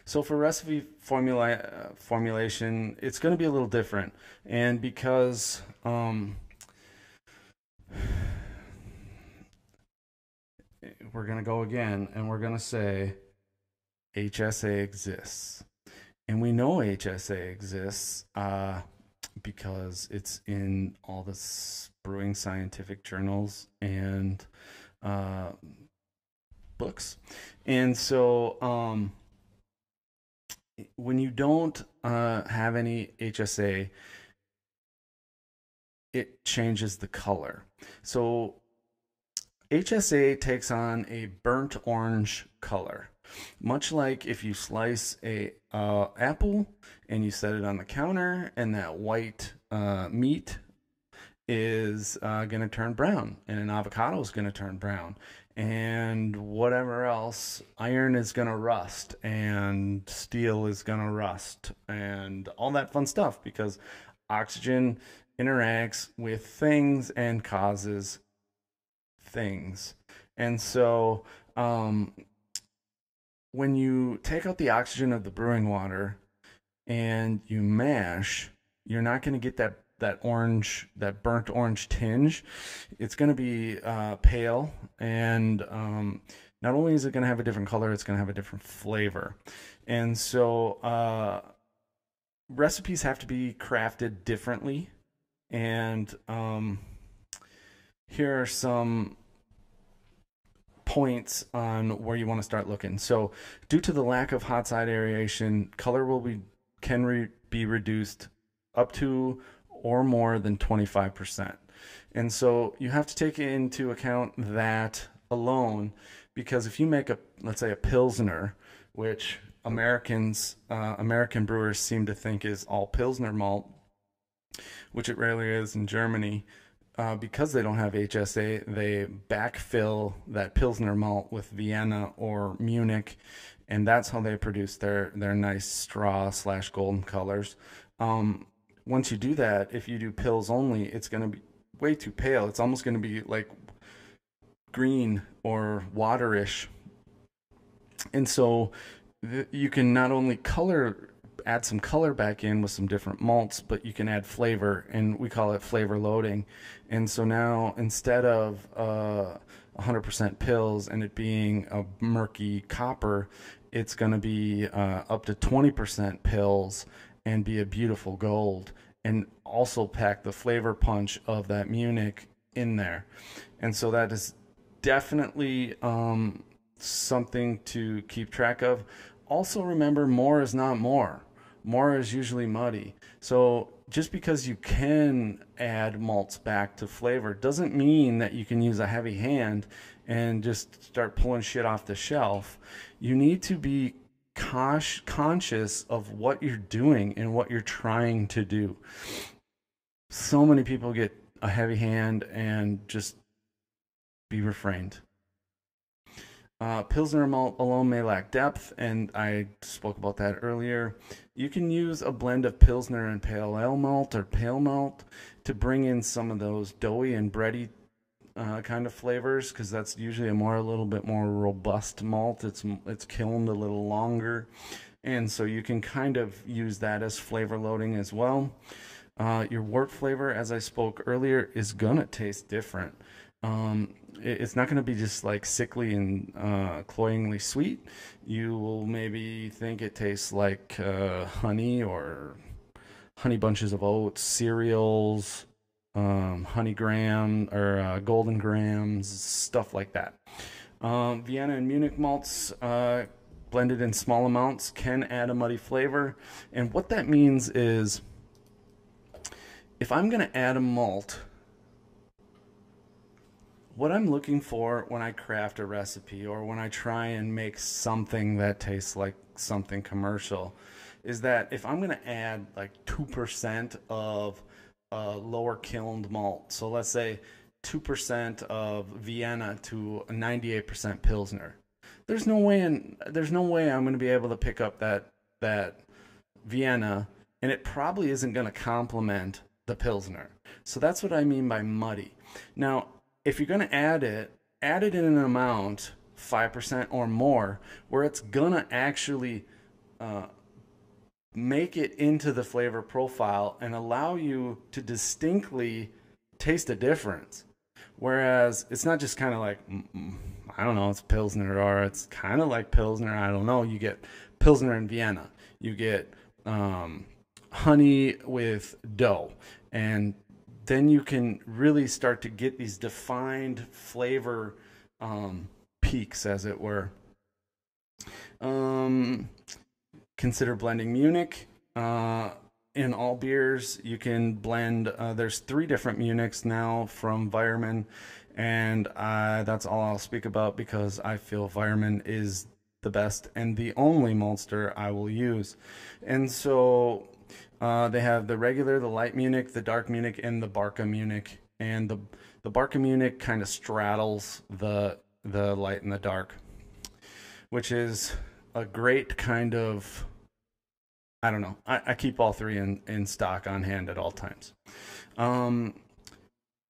So for recipe formula uh, formulation, it's going to be a little different, and because um, we're going to go again, and we're going to say HSA exists. And we know HSA exists uh, because it's in all the brewing scientific journals and uh, books. And so um, when you don't uh, have any HSA, it changes the color. So HSA takes on a burnt orange color. Much like if you slice a uh, apple and you set it on the counter, and that white uh, meat is uh, going to turn brown, and an avocado is going to turn brown, and whatever else, iron is going to rust, and steel is going to rust, and all that fun stuff because oxygen interacts with things and causes things. And so, um, when you take out the oxygen of the brewing water and you mash, you're not going to get that that orange, that burnt orange tinge. It's going to be uh, pale, and um, not only is it going to have a different color, it's going to have a different flavor. And so, uh, recipes have to be crafted differently. And um, here are some points on where you want to start looking. So, due to the lack of hot side aeration, color will be can re, be reduced up to or more than 25%. And so you have to take into account that alone because if you make a let's say a pilsner, which Americans uh, American brewers seem to think is all pilsner malt, which it rarely is in Germany, uh, because they don't have HSA, they backfill that Pilsner malt with Vienna or Munich, and that's how they produce their their nice straw slash golden colors. Um, once you do that, if you do Pils only, it's going to be way too pale. It's almost going to be like green or waterish, and so you can not only color add some color back in with some different malts, but you can add flavor, and we call it flavor loading. And so now instead of uh, 100% Pils and it being a murky copper, it's going to be uh, up to 20% Pils and be a beautiful gold, and also pack the flavor punch of that Munich in there. And so that is definitely um, something to keep track of. Also, remember more is not more more is usually muddy. So just because you can add malts back to flavor doesn't mean that you can use a heavy hand and just start pulling shit off the shelf. You need to be conscious of what you're doing and what you're trying to do. So many people get a heavy hand and just be refrained. Uh, Pilsner malt alone may lack depth, and I spoke about that earlier. You can use a blend of Pilsner and Pale Ale malt or Pale malt to bring in some of those doughy and bready uh, kind of flavors because that's usually a more a little bit more robust malt. It's it's kilned a little longer, and so you can kind of use that as flavor loading as well. Uh, your wort flavor, as I spoke earlier, is gonna taste different. Um, it's not to be just like sickly and uh, cloyingly sweet. You will maybe think it tastes like uh, honey or honey bunches of oats, cereals, um, honey graham or uh, Golden Grahams, stuff like that. Um, Vienna and Munich malts uh, blended in small amounts can add a muddy flavor. And what that means is if I'm going to add a malt what I'm looking for when I craft a recipe or when I try and make something that tastes like something commercial is that if I'm going to add like 2% of a lower kilned malt, so let's say 2% of Vienna to 98% Pilsner, there's no way in, there's no way I'm going to be able to pick up that that Vienna and it probably isn't going to complement the Pilsner. So that's what I mean by muddy. Now, if you're going to add it, add it in an amount, 5% or more, where it's going to actually uh, make it into the flavor profile and allow you to distinctly taste a difference. Whereas it's not just kind of like, I don't know, it's Pilsner or it's kind of like Pilsner. I don't know. You get Pilsner in Vienna. You get um, honey with dough. And then you can really start to get these defined flavor um, peaks, as it were. Um, consider blending Munich. Uh, in all beers, you can blend. Uh, there's three different Munichs now from Weyermann, and uh, that's all I'll speak about because I feel Weyermann is the best and the only maltster I will use. And so uh, they have the regular, the light Munich, the dark Munich, and the Barke Munich. And the the Barke Munich kind of straddles the the light and the dark, which is a great kind of I don't know. I, I keep all three in, in stock on hand at all times. Um,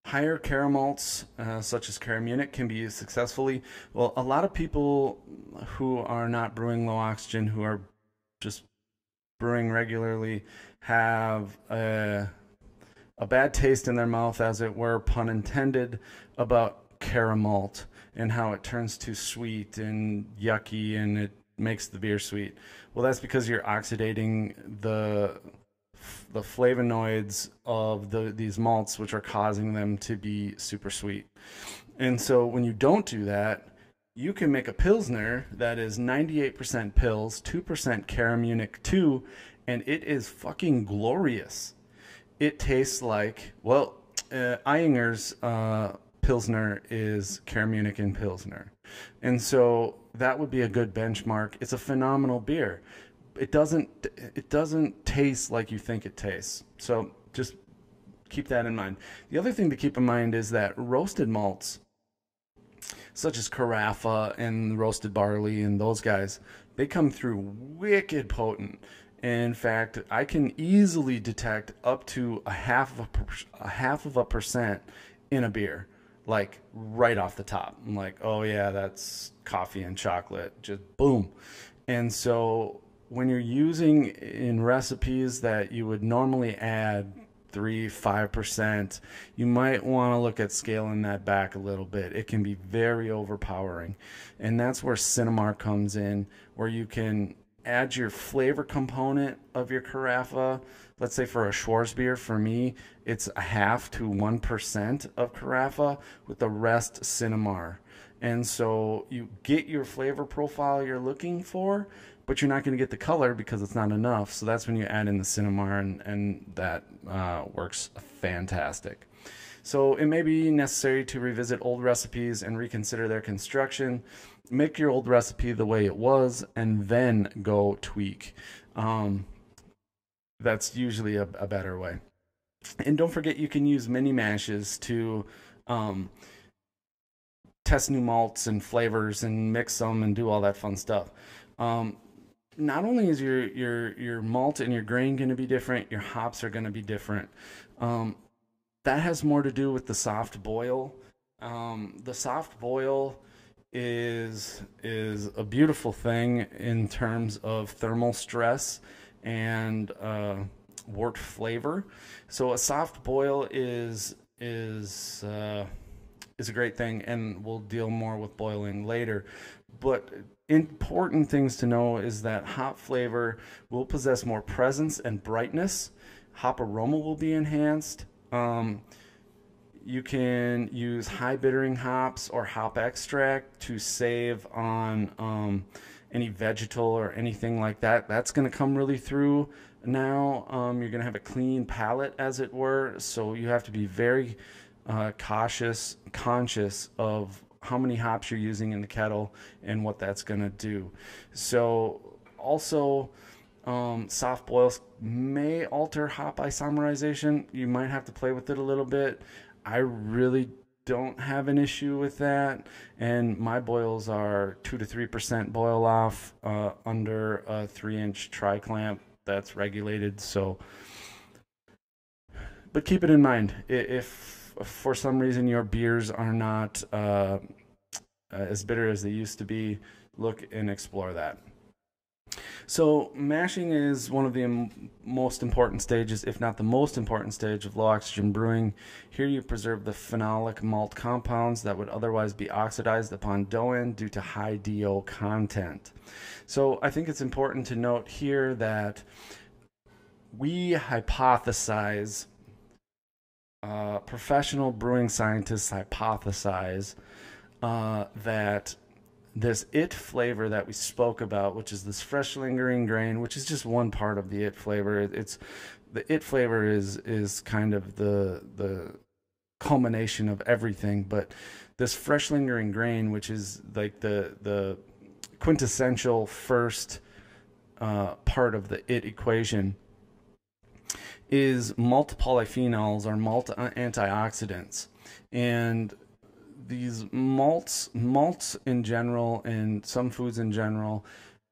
higher caramalts, uh, such as Cara Munich, can be used successfully. Well, a lot of people who are not brewing low oxygen, who are just brewing regularly have a, a bad taste in their mouth, as it were, pun intended, about caramel and how it turns too sweet and yucky and it makes the beer sweet. Well, that's because you're oxidating the the flavonoids of the these malts, which are causing them to be super sweet. And so when you don't do that, you can make a pilsner that is 98% Pils, 2% Caramunich 2, and it is fucking glorious. It tastes like well, uh, Ayinger's uh, pilsner is Caramunich and pilsner, and so that would be a good benchmark. It's a phenomenal beer. It doesn't it doesn't taste like you think it tastes. So just keep that in mind. The other thing to keep in mind is that roasted malts such as Carafa and roasted barley and those guys, they come through wicked potent. In fact, I can easily detect up to a half of a, a half of a percent in a beer, like right off the top. I'm like, oh yeah, that's coffee and chocolate, just boom. And so when you're using in recipes that you would normally add three, five percent, you might want to look at scaling that back a little bit. It can be very overpowering. And that's where Sinamar comes in, where you can add your flavor component of your carafa. Let's say for a Schwarzbier, for me, it's a half to 1% of carafa with the rest Sinamar. And so you get your flavor profile you're looking for, but you're not going to get the color because it's not enough. So that's when you add in the Sinamar, and, and that uh, works fantastic. So it may be necessary to revisit old recipes and reconsider their construction make your old recipe the way it was and then go tweak. Um, that's usually a, a, better way. And don't forget, you can use mini mashes to um, test new malts and flavors and mix them and do all that fun stuff. Um, not only is your your your malt and your grain going to be different, your hops are going to be different. Um, that has more to do with the soft boil. Um, the soft boil is is a beautiful thing in terms of thermal stress and uh, wort flavor. So a soft boil is is uh, is a great thing, and we'll deal more with boiling later. But important things to know is that hop flavor will possess more presence and brightness. Hop aroma will be enhanced. Um, you can use high bittering hops or hop extract to save on um, any vegetal or anything like that. That's going to come really through now. Um, you're going to have a clean palate, as it were. So you have to be very uh, cautious, conscious of how many hops you're using in the kettle and what that's going to do. So also. Um, soft boils may alter hop isomerization. You might have to play with it a little bit. I really don't have an issue with that. And my boils are 2 to 3% boil off uh, under a 3 inch tri clamp that's regulated. So, but keep it in mind if for some reason your beers are not uh, as bitter as they used to be, look and explore that. So mashing is one of the most important stages, if not the most important stage of low oxygen brewing. Here you preserve the phenolic malt compounds that would otherwise be oxidized upon dough due to high DO content. So I think it's important to note here that we hypothesize, uh, professional brewing scientists hypothesize uh, that this it flavor that we spoke about, which is this fresh lingering grain, which is just one part of the it flavor. It's the it flavor is is kind of the the culmination of everything, but this fresh lingering grain, which is like the the quintessential first uh, part of the it equation, is malt polyphenols or malt antioxidants, and these malts, malts in general, and some foods in general,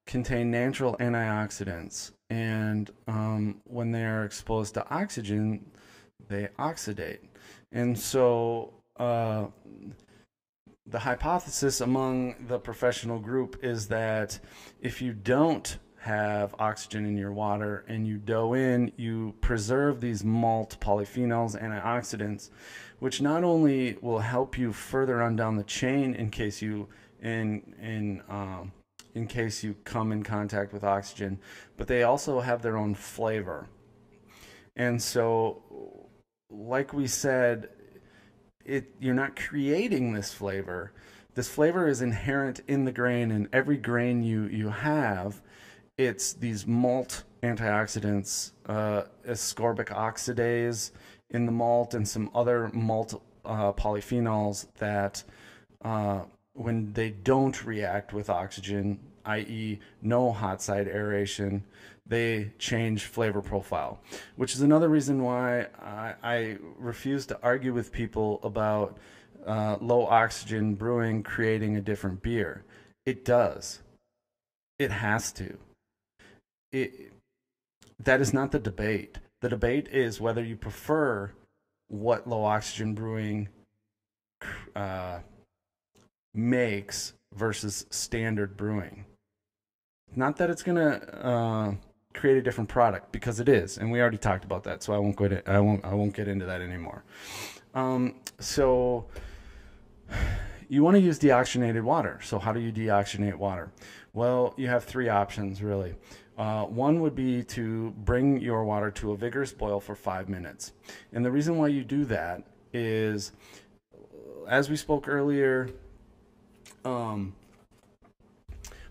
contain natural antioxidants, and um, when they are exposed to oxygen, they oxidate. And so, uh, the hypothesis among the professional group is that if you don't have oxygen in your water and you dough in, you preserve these malt polyphenols, antioxidants, which not only will help you further on down the chain in case you in in um, in case you come in contact with oxygen, but they also have their own flavor. And so, like we said, it you're not creating this flavor. This flavor is inherent in the grain, and every grain you you have, it's these malt antioxidants, uh, ascorbic oxidase in the malt, and some other malt uh, polyphenols that, uh, when they don't react with oxygen, i.e., no hot side aeration, they change flavor profile, which is another reason why I, I refuse to argue with people about uh, low oxygen brewing creating a different beer. It does. It has to. It, that is not the debate. The debate is whether you prefer what low oxygen brewing uh, makes versus standard brewing. Not that it's going to uh, create a different product because it is, and we already talked about that, so I won't go. To, I won't. I won't get into that anymore. Um, so you want to use deoxygenated water. So how do you deoxygenate water? Well, you have three options really. Uh, one would be to bring your water to a vigorous boil for five minutes. And the reason why you do that is, as we spoke earlier, um,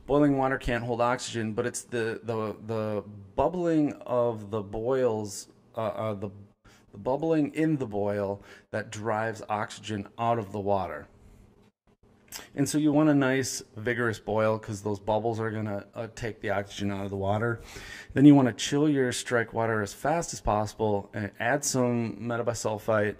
boiling water can't hold oxygen, but it's the the the bubbling of the boils, uh, uh, the the bubbling in the boil that drives oxygen out of the water. And so you want a nice vigorous boil because those bubbles are going to uh, take the oxygen out of the water. Then you want to chill your strike water as fast as possible and add some metabisulfite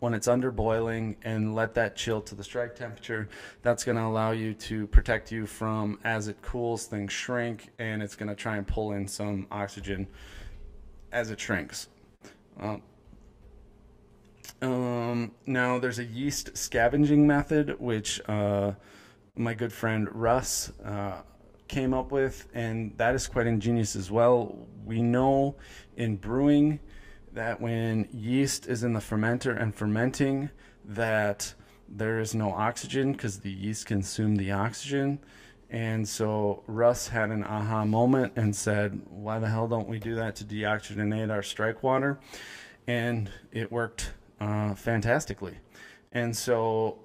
when it's under boiling and let that chill to the strike temperature. That's going to allow you to protect you from as it cools, things shrink, and it's going to try and pull in some oxygen as it shrinks. Um, um, now, there's a yeast scavenging method, which uh, my good friend Russ uh, came up with, and that is quite ingenious as well. We know in brewing that when yeast is in the fermenter and fermenting, that there is no oxygen because the yeast consume the oxygen. And so Russ had an aha moment and said, Why the hell don't we do that to deoxygenate our strike water? And it worked uh, fantastically. And so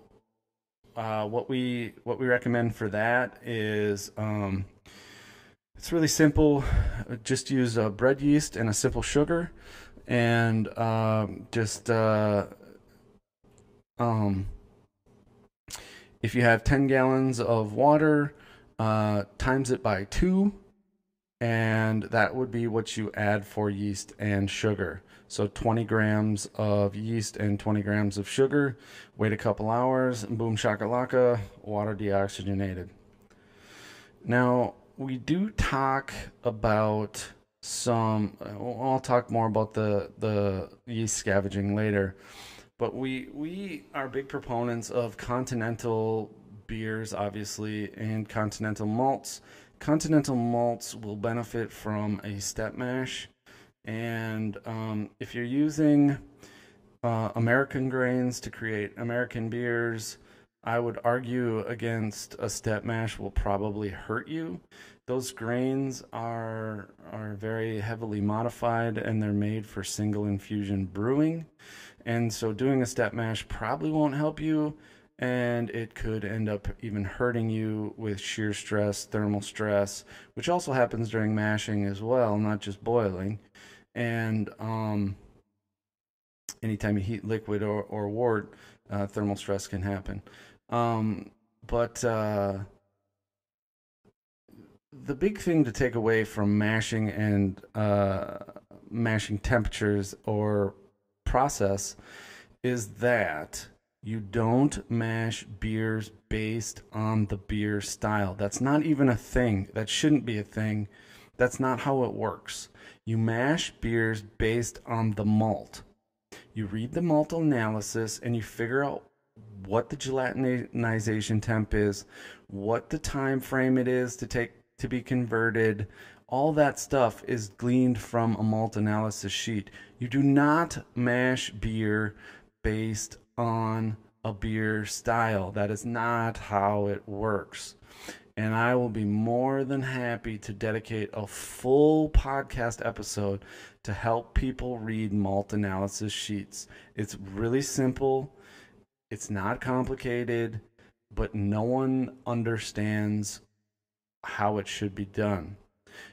uh, what we what we recommend for that is um, it's really simple. Just use a bread yeast and a simple sugar and um, just uh, um, if you have 10 gallons of water, uh, times it by two, and that would be what you add for yeast and sugar. So 20 grams of yeast and 20 grams of sugar. Wait a couple hours, boom shakalaka, water deoxygenated. Now, we do talk about some. I'll talk more about the the yeast scavenging later, but we we are big proponents of continental beers, obviously, and continental malts. Continental malts will benefit from a step mash, and um, if you're using uh, American grains to create American beers, I would argue against a step mash will probably hurt you. Those grains are are very heavily modified and they're made for single infusion brewing. And so doing a step mash probably won't help you and it could end up even hurting you with shear stress thermal stress which also happens during mashing as well not just boiling and um, anytime you heat liquid or, or wort uh, thermal stress can happen um, but uh, the big thing to take away from mashing and uh, mashing temperatures or process is that you don't mash beers based on the beer style. That's not even a thing. That shouldn't be a thing. That's not how it works. You mash beers based on the malt. You read the malt analysis and you figure out what the gelatinization temp is, what the time frame it is to take to be converted. All that stuff is gleaned from a malt analysis sheet. You do not mash beer based on a beer style. That is not how it works. And I will be more than happy to dedicate a full podcast episode to help people read malt analysis sheets. It's really simple, it's not complicated, but no one understands how it should be done.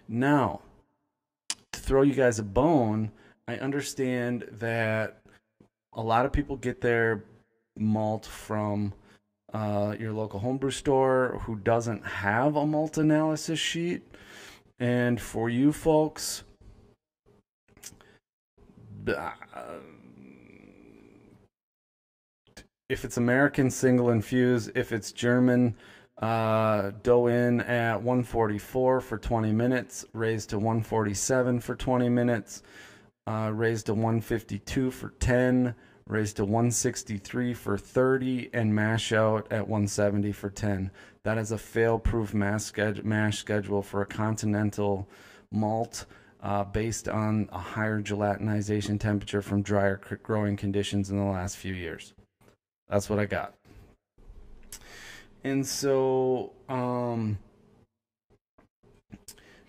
Now, to throw you guys a bone, I understand that a lot of people get their malt from uh, your local homebrew store who doesn't have a malt analysis sheet. And for you folks, uh, if it's American single infuse, if it's German, uh, dough in at 144 for 20 minutes, raised to 147 for 20 minutes, uh, raised to 152 for 10, raised to 163 for 30, and mash out at 170 for 10. That is a fail-proof mash, mash schedule for a continental malt uh, based on a higher gelatinization temperature from drier growing conditions in the last few years. That's what I got. And so, um,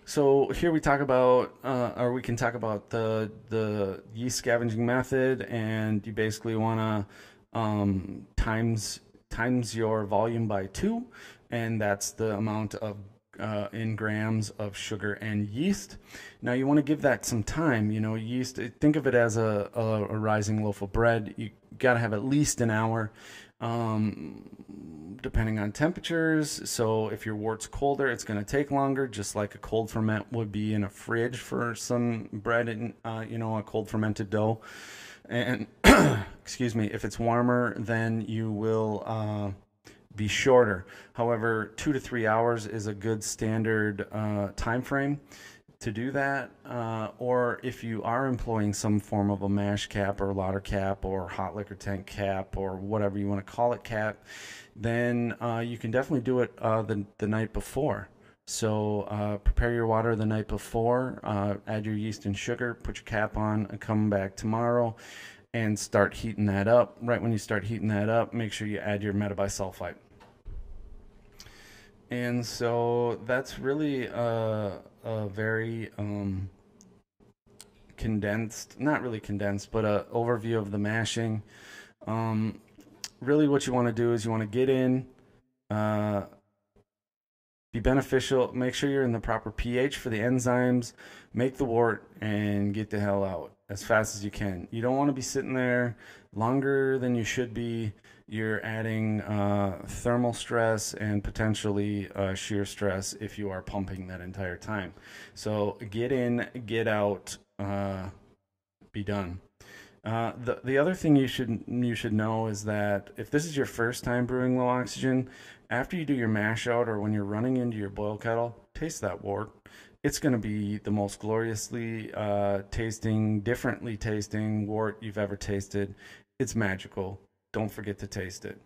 so here we talk about, uh, or we can talk about the the yeast scavenging method, and you basically want to um, times times your volume by two, and that's the amount of uh, in grams of sugar and yeast. Now you want to give that some time. You know, yeast. Think of it as a, a, a rising loaf of bread. You got to have at least an hour um, depending on temperatures. So if your wort's colder, it's going to take longer, just like a cold ferment would be in a fridge for some bread and uh, you know a cold fermented dough. And excuse me, if it's warmer, then you will uh, be shorter. However, two to three hours is a good standard uh, time frame to do that, uh, or if you are employing some form of a mash cap or lauter cap or hot liquor tank cap or whatever you want to call it cap, then uh, you can definitely do it uh, the, the night before. So uh, prepare your water the night before, uh, add your yeast and sugar, put your cap on, and come back tomorrow and start heating that up. Right when you start heating that up, make sure you add your metabisulfite. And so that's really uh, a very um, condensed, not really condensed, but a overview of the mashing. Um, really, what you want to do is you want to get in, uh, be beneficial, make sure you're in the proper pH for the enzymes, make the wort, and get the hell out as fast as you can. You don't want to be sitting there longer than you should be you're adding uh, thermal stress and potentially uh, shear stress if you are pumping that entire time. So get in, get out, uh, be done. Uh, the the other thing you should you should know is that if this is your first time brewing low oxygen, after you do your mash out or when you're running into your boil kettle, taste that wort. It's going to be the most gloriously uh, tasting, differently tasting wort you've ever tasted. It's magical don't forget to taste it.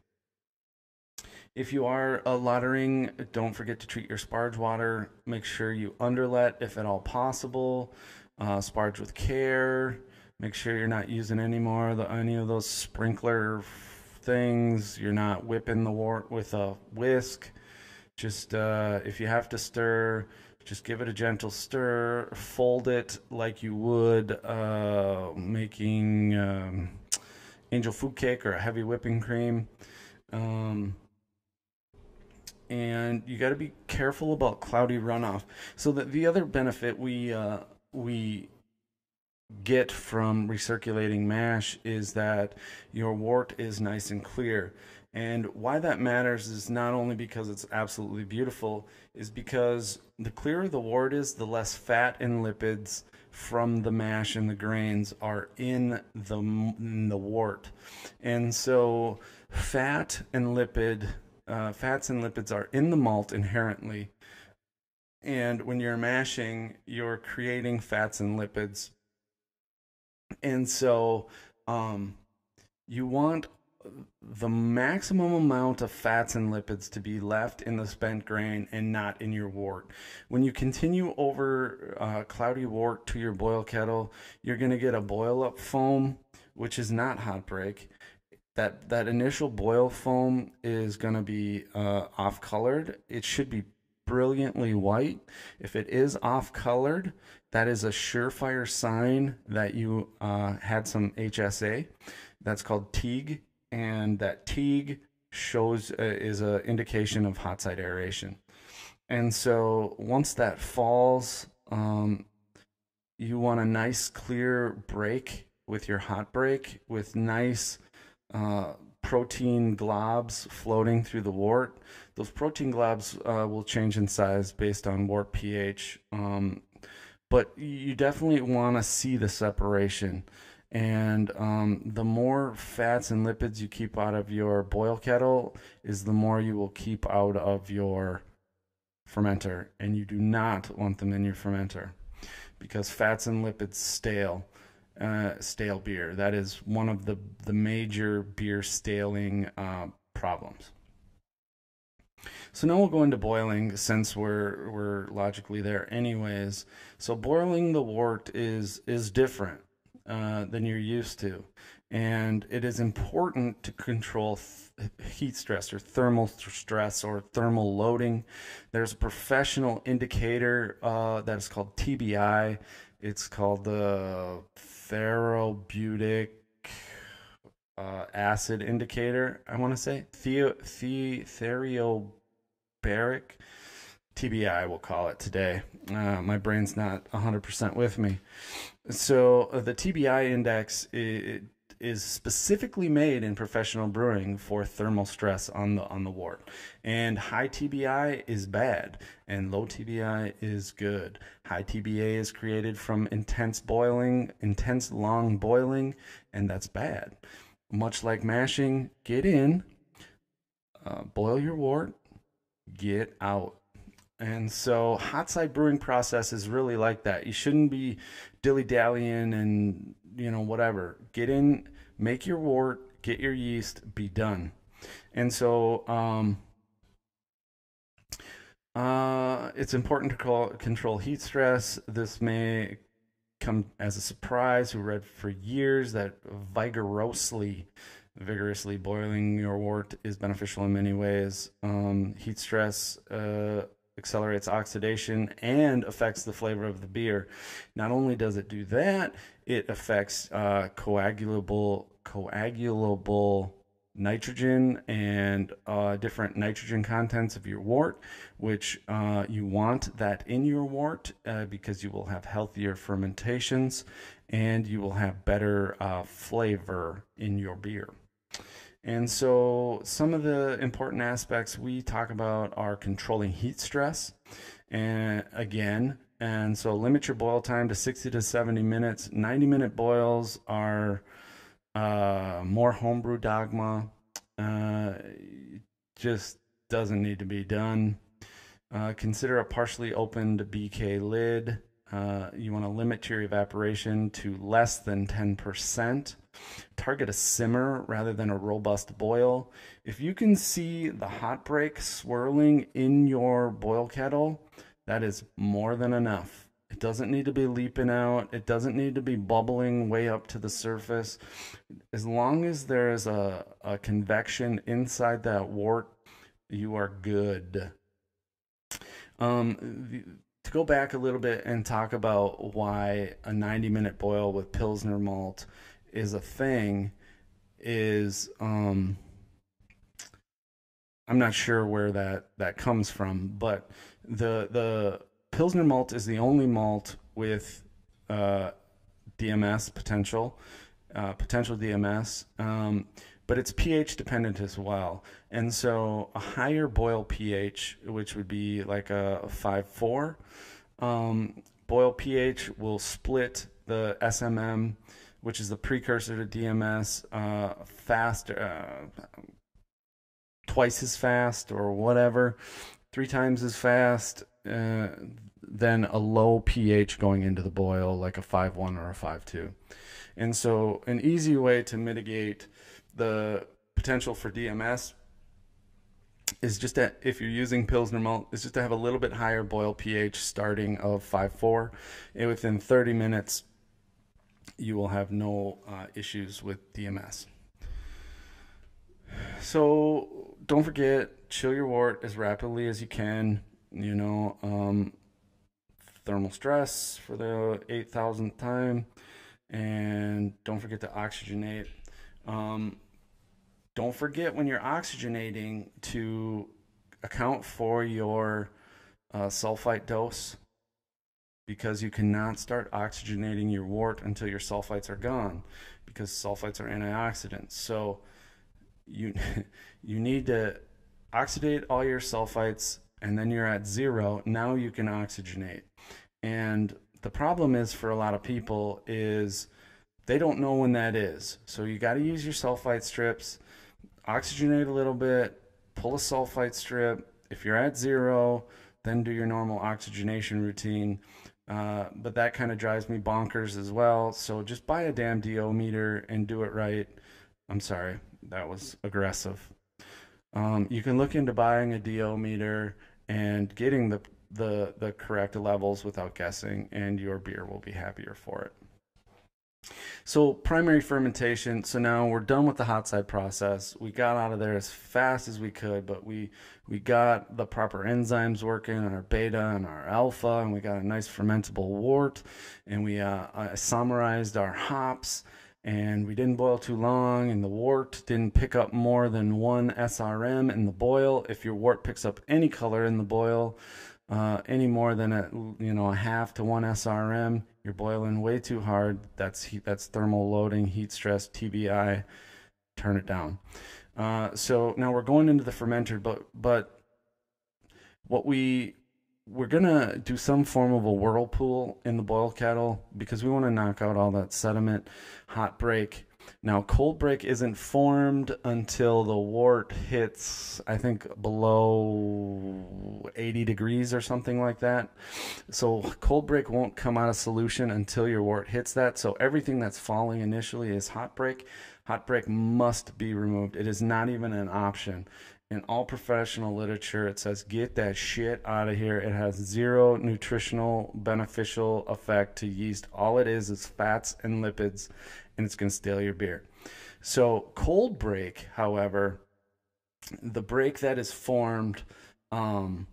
If you are a lautering, don't forget to treat your sparge water. Make sure you underlet if at all possible. Uh, sparge with care. Make sure you're not using any more of the, any of those sprinkler things. You're not whipping the wort with a whisk. Just uh, if you have to stir, just give it a gentle stir. Fold it like you would uh, making. Um, angel food cake or a heavy whipping cream. Um, and you got to be careful about cloudy runoff. So that the other benefit we uh, we get from recirculating mash is that your wort is nice and clear. And why that matters is not only because it's absolutely beautiful, is because the clearer the wort is, the less fat and lipids from the mash and the grains are in the in the wort, and so fat and lipid uh, fats and lipids are in the malt inherently. And when you're mashing, you're creating fats and lipids. And so um, you want the maximum amount of fats and lipids to be left in the spent grain and not in your wort. When you continue over uh, cloudy wort to your boil kettle, you're going to get a boil up foam, which is not hot break. That, that initial boil foam is going to be uh, off colored. It should be brilliantly white. If it is off colored, that is a surefire sign that you uh, had some HSA. That's called teague, and that teague shows uh, is an indication of hot side aeration. And so once that falls, um, you want a nice clear break with your hot break with nice uh, protein globs floating through the wort. Those protein globs uh, will change in size based on wort pH, um, but you definitely want to see the separation. And um, the more fats and lipids you keep out of your boil kettle, is the more you will keep out of your fermenter. And you do not want them in your fermenter because fats and lipids stale uh, stale beer. That is one of the the major beer staling uh, problems. So now we'll go into boiling since we're we're logically there anyways. So boiling the wort is is different uh, than you're used to, and it is important to control th- heat stress or thermal stress or thermal loading. There's a professional indicator uh, that is called TBI. It's called the thermobutyric uh, acid indicator. I want to say the the therobaric TBI. We'll call it today. Uh, my brain's not 100% with me. So uh, the TBI index is specifically made in professional brewing for thermal stress on the on the wort. And high TBI is bad and low TBI is good. High TBA is created from intense boiling, intense long boiling, and that's bad. Much like mashing, get in, uh, boil your wort, get out. And so, hot side brewing process is really like that. You shouldn't be dilly dallying and you know whatever. Get in, make your wort, get your yeast, be done. And so, um, uh, it's important to call, control heat stress. This may come as a surprise. We read for years that vigorously, vigorously boiling your wort is beneficial in many ways. Um, heat stress uh, accelerates oxidation and affects the flavor of the beer. Not only does it do that, it affects uh, coagulable coagulable nitrogen and uh, different nitrogen contents of your wort, which uh, you want that in your wort uh, because you will have healthier fermentations and you will have better uh, flavor in your beer. And so, some of the important aspects we talk about are controlling heat stress. And again, and so limit your boil time to 60 to 70 minutes. 90 minute boils are uh, more homebrew dogma. Uh, just doesn't need to be done. Uh, consider a partially opened BK lid. Uh, you want to limit your evaporation to less than 10%. Target a simmer rather than a robust boil. If you can see the hot break swirling in your boil kettle, that is more than enough. It doesn't need to be leaping out. It doesn't need to be bubbling way up to the surface. As long as there is a, a convection inside that wort, you are good. Um, the, to go back a little bit and talk about why a 90 minute boil with Pilsner malt is a thing is um, I'm not sure where that, that comes from, but the the Pilsner malt is the only malt with uh, DMS potential, uh, potential DMS, um, but it's pH dependent as well. And so a higher boil pH, which would be like a, a 5 4, um, boil pH will split the SMM, which is the precursor to DMS, uh, faster, uh, twice as fast or whatever, three times as fast uh, than a low pH going into the boil, like a 5.1 or a 5.2. And so, an easy way to mitigate the potential for DMS is just that if you're using Pilsner malt, is just to have a little bit higher boil pH starting of 5.4. And within 30 minutes, you will have no uh, issues with DMS. So don't forget, chill your wort as rapidly as you can. You know, um, thermal stress for the 8,000th time. And don't forget to oxygenate. Um, don't forget when you're oxygenating to account for your uh, sulfite dose because you cannot start oxygenating your wort until your sulfites are gone because sulfites are antioxidants. So you you need to oxidate all your sulfites and then you're at zero. Now you can oxygenate. And the problem is for a lot of people is they don't know when that is. So you got to use your sulfite strips oxygenate a little bit, pull a sulfite strip. If you're at zero, then do your normal oxygenation routine. Uh, but that kind of drives me bonkers as well. So just buy a damn DO meter and do it right. I'm sorry, that was aggressive. Um, you can look into buying a DO meter and getting the, the, the correct levels without guessing, and your beer will be happier for it. So primary fermentation. So now we're done with the hot side process. We got out of there as fast as we could, but we we got the proper enzymes working on our beta and our alpha, and we got a nice fermentable wort, and we uh, isomerized our hops, and we didn't boil too long, and the wort didn't pick up more than one SRM in the boil. If your wort picks up any color in the boil, uh, any more than a you know a half to one SRM, you're boiling way too hard. That's heat, that's thermal loading, heat stress, TBI. Turn it down. Uh, so now we're going into the fermenter, but but what we we're gonna do some form of a whirlpool in the boil kettle because we want to knock out all that sediment, hot break, now, cold break isn't formed until the wort hits, I think, below 80 degrees or something like that. So, cold break won't come out of solution until your wort hits that. So, everything that's falling initially is hot break. Hot break must be removed. It is not even an option. In all professional literature, it says get that shit out of here. It has zero nutritional beneficial effect to yeast. All it is is fats and lipids and it's going to stale your beer. So, cold break, however, the break that is formed um,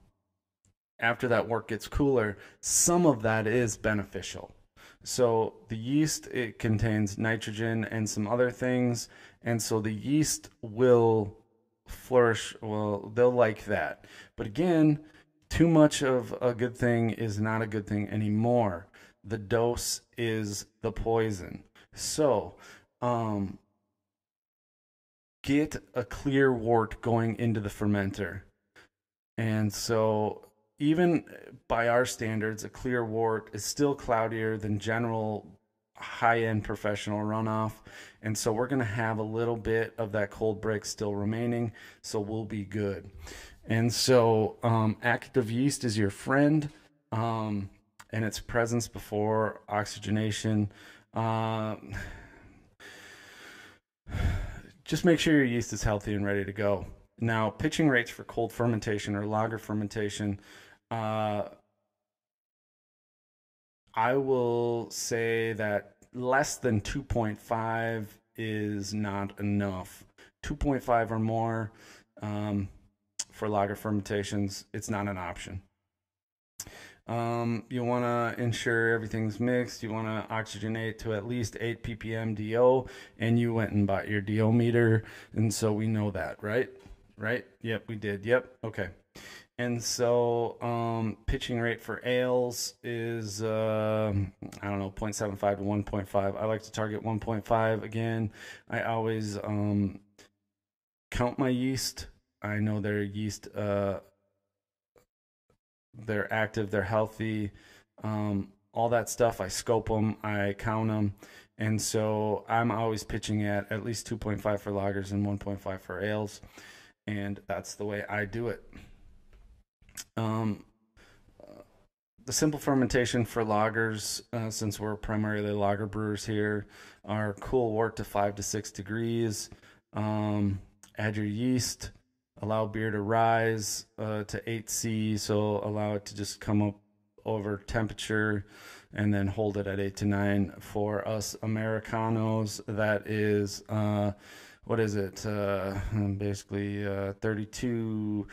after that wort gets cooler, some of that is beneficial. So the yeast it contains nitrogen and some other things, and so the yeast will flourish. Well, they'll like that. But again, too much of a good thing is not a good thing anymore. The dose is the poison. So, um, get a clear wort going into the fermenter. And so, even by our standards, a clear wort is still cloudier than general high end professional runoff. And so, we're going to have a little bit of that cold break still remaining. So, we'll be good. And so, um, active yeast is your friend, um, and its presence before oxygenation uh, just make sure your yeast is healthy and ready to go. Now, pitching rates for cold fermentation or lager fermentation, uh, I will say that less than 2.5 is not enough. 2.5 or more um, for lager fermentations, it's not an option. Um, you want to ensure everything's mixed. You want to oxygenate to at least 8 ppm DO, and you went and bought your DO meter, and so we know that, right? Right? Yep, we did. Yep. Okay. And so, um, pitching rate for ales is, uh, I don't know, 0.75 to 1.5. I like to target 1.5 again. I always um, count my yeast. I know their yeast uh, they're active, they're healthy, um, all that stuff. I scope them, I count them, and so I'm always pitching at at least 2.5 for lagers and 1.5 for ales, and that's the way I do it. Um, the simple fermentation for lagers, uh, since we're primarily lager brewers here, are cool wort to five to six degrees. Um, add your yeast, allow beer to rise uh, to 8C, so allow it to just come up over temperature and then hold it at 8 to 9. For us Americanos, that is, uh, what is it? Uh, basically uh, 32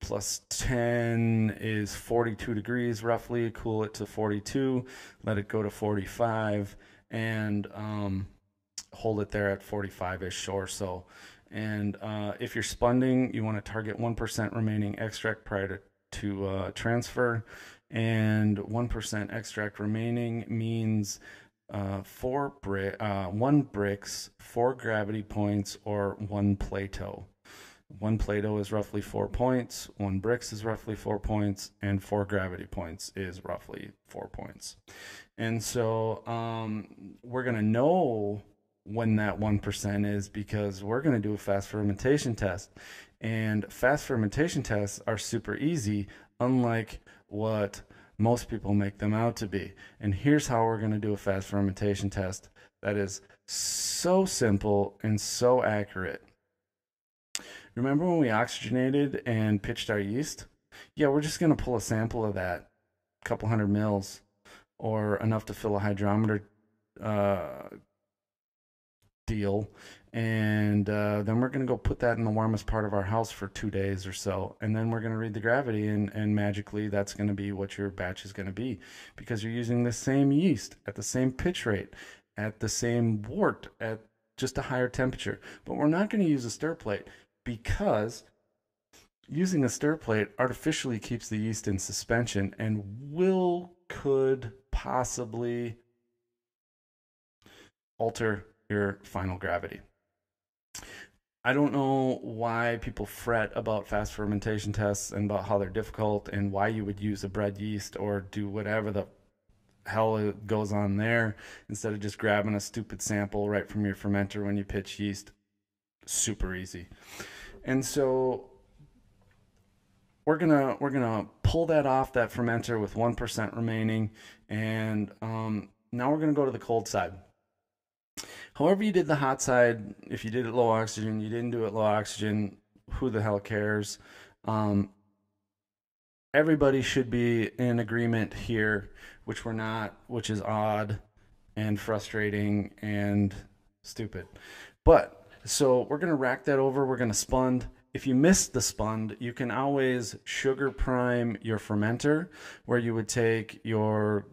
plus 10 is 42 degrees roughly. Cool it to 42, let it go to 45, and um, hold it there at 45 ish or so. And uh, if you're spunding, you want to target 1% remaining extract prior to, to uh, transfer. And 1% extract remaining means uh, four brick, uh, one Brix, four gravity points, or one Plato. One Plato is roughly four points, one Brix is roughly four points, and four gravity points is roughly four points. And so um, we're going to know when that 1% is because we're going to do a fast fermentation test. And fast fermentation tests are super easy, unlike what most people make them out to be. And here's how we're going to do a fast fermentation test that is so simple and so accurate. Remember when we oxygenated and pitched our yeast? Yeah, we're just going to pull a sample of that, a couple hundred mils, or enough to fill a hydrometer uh, deal. And uh, then we're going to go put that in the warmest part of our house for two days or so. And then we're going to read the gravity, and, and magically, that's going to be what your batch is going to be because you're using the same yeast at the same pitch rate, at the same wort, at just a higher temperature. But we're not going to use a stir plate because using a stir plate artificially keeps the yeast in suspension and will could possibly alter your final gravity. I don't know why people fret about fast fermentation tests and about how they're difficult and why you would use a bread yeast or do whatever the hell goes on there instead of just grabbing a stupid sample right from your fermenter when you pitch yeast. Super easy. And so we're gonna we're gonna pull that off that fermenter with one percent remaining, and um, now we're gonna go to the cold side. However, you did the hot side, if you did it low oxygen, you didn't do it low oxygen, who the hell cares? Um, everybody should be in agreement here, which we're not, which is odd and frustrating and stupid. But so we're going to rack that over. We're going to spund. If you missed the spund, you can always sugar prime your fermenter, where you would take your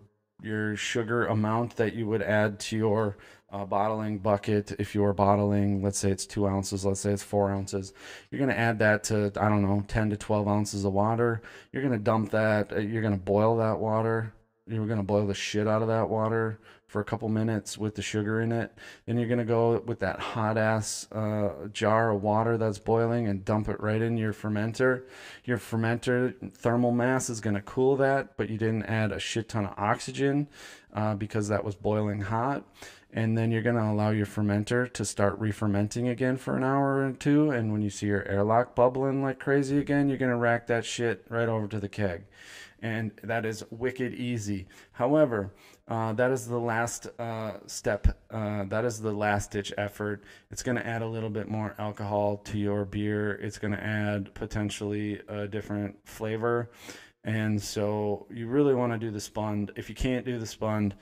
your sugar amount that you would add to your uh, bottling bucket. If you are bottling, let's say it's two ounces, let's say it's four ounces, you're going to add that to, I don't know, 10 to 12 ounces of water. You're going to dump that, uh, you're going to boil that water. You're going to boil the shit out of that water for a couple minutes with the sugar in it. Then you're going to go with that hot ass uh, jar of water that's boiling and dump it right in your fermenter. Your fermenter thermal mass is going to cool that, but you didn't add a shit ton of oxygen uh, because that was boiling hot. And then you're going to allow your fermenter to start re-fermenting again for an hour or two. And when you see your airlock bubbling like crazy again, you're going to rack that shit right over to the keg and that is wicked easy. However, uh, that is the last uh, step. Uh, that is the last ditch effort. It's going to add a little bit more alcohol to your beer. It's going to add potentially a different flavor. And so you really want to do the spund. If you can't do the spund,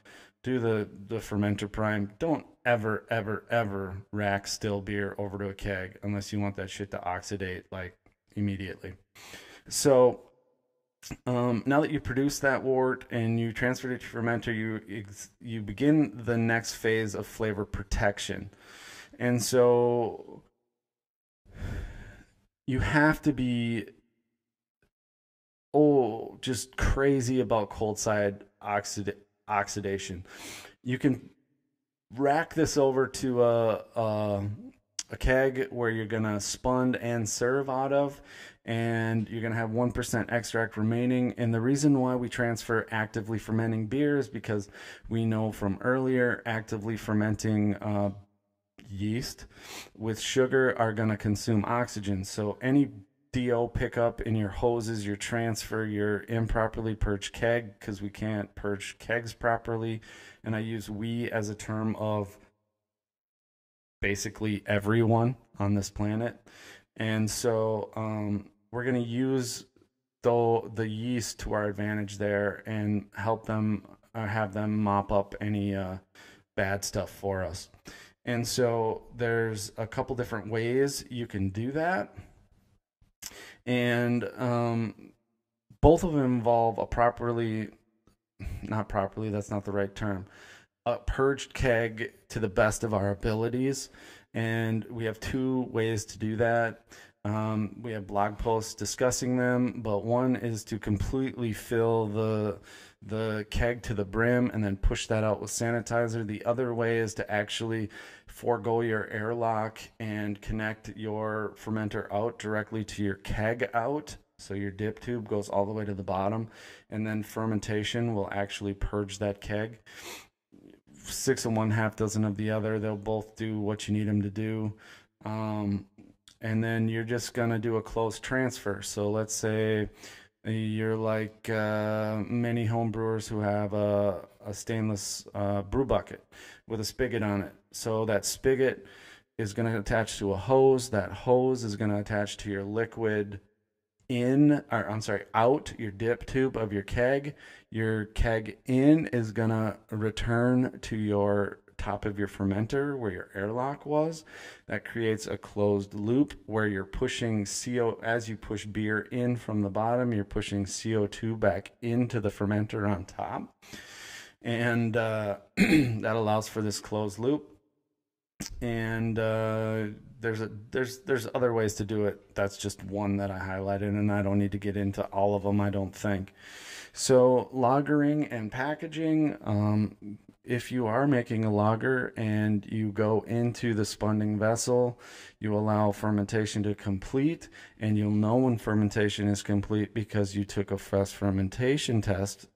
do the, the fermenter prime. Don't ever, ever, ever rack still beer over to a keg unless you want that shit to oxidate like immediately. So um, now that you produce that wort and you transfer it to fermenter, you you begin the next phase of flavor protection, and so you have to be oh just crazy about cold side oxid- oxidation. You can rack this over to a, a a keg where you're gonna spund and serve out of and you're going to have 1% extract remaining. And the reason why we transfer actively fermenting beer is because we know from earlier actively fermenting uh, yeast with sugar are going to consume oxygen. So any DO pickup in your hoses, your transfer, your improperly purged keg, because we can't purge kegs properly. And I use we as a term of basically everyone on this planet. And so um, we're going to use the, the yeast to our advantage there and help them uh, have them mop up any uh, bad stuff for us. And so there's a couple different ways you can do that. And um, both of them involve a properly, not properly, that's not the right term, a purged keg to the best of our abilities. And we have two ways to do that. Um, we have blog posts discussing them, but one is to completely fill the the keg to the brim and then push that out with sanitizer. The other way is to actually forego your airlock and connect your fermenter out directly to your keg out. So your dip tube goes all the way to the bottom, and then fermentation will actually purge that keg. Six and one half dozen of the other. They'll both do what you need them to do. Um, and then you're just going to do a close transfer. So let's say you're like uh, many home brewers who have a, a stainless uh, brew bucket with a spigot on it. So that spigot is going to attach to a hose. That hose is going to attach to your liquid in, or I'm sorry, out your dip tube of your keg. Your keg in is going to return to your top of your fermenter where your airlock was. That creates a closed loop where you're pushing CO, as you push beer in from the bottom, you're pushing CO2 back into the fermenter on top. And uh, that allows for this closed loop. And uh, there's a there's there's other ways to do it. That's just one that I highlighted, and I don't need to get into all of them. I don't think. So lagering and packaging. Um, if you are making a lager and you go into the spunding vessel, you allow fermentation to complete, and you'll know when fermentation is complete because you took a fast fermentation test.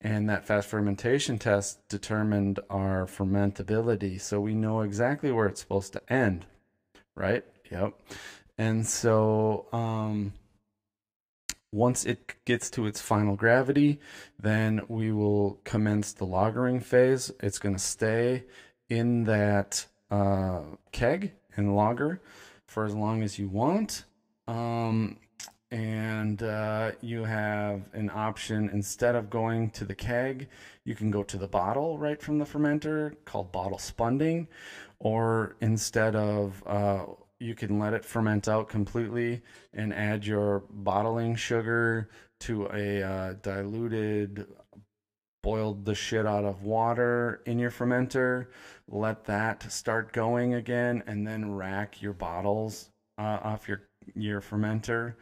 And that fast fermentation test determined our fermentability. So we know exactly where it's supposed to end, right? Yep. And so, um, once it gets to its final gravity, then we will commence the lagering phase. It's going to stay in that uh, keg and lager for as long as you want. Um, and uh, you have an option instead of going to the keg, you can go to the bottle right from the fermenter called bottle spunding, or instead of uh, you can let it ferment out completely and add your bottling sugar to a uh, diluted boiled the shit out of water in your fermenter let that start going again and then rack your bottles uh, off your your fermenter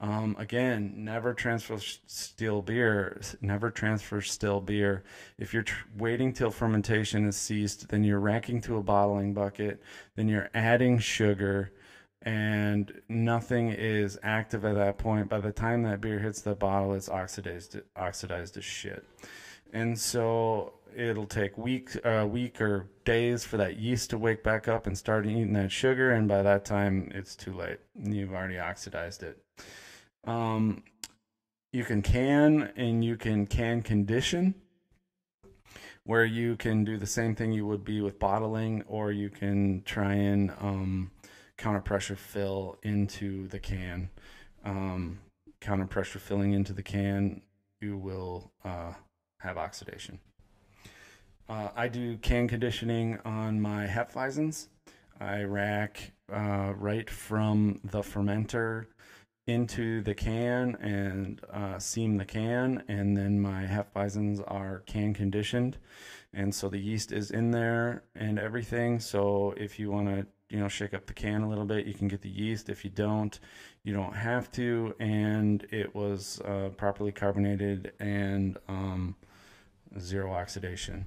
um, again, never transfer still beer. Never transfer still beer. If you're waiting till fermentation is ceased, then you're racking to a bottling bucket. Then you're adding sugar, and nothing is active at that point. By the time that beer hits the bottle, it's oxidized, oxidized as shit. And so it'll take week, a uh, week or days for that yeast to wake back up and start eating that sugar. And by that time, it's too late. You've already oxidized it. Um, you can can and you can can condition where you can do the same thing you would be with bottling or you can try and um, counter pressure fill into the can. Um, counter pressure filling into the can you will uh, have oxidation. Uh, I do can conditioning on my Hefeweizens. I rack uh, right from the fermenter into the can and uh, seam the can, and then my Hefeweizens are can conditioned, and so the yeast is in there and everything. So if you want to, you know, shake up the can a little bit, you can get the yeast. If you don't, you don't have to. And it was uh, properly carbonated and um, zero oxidation.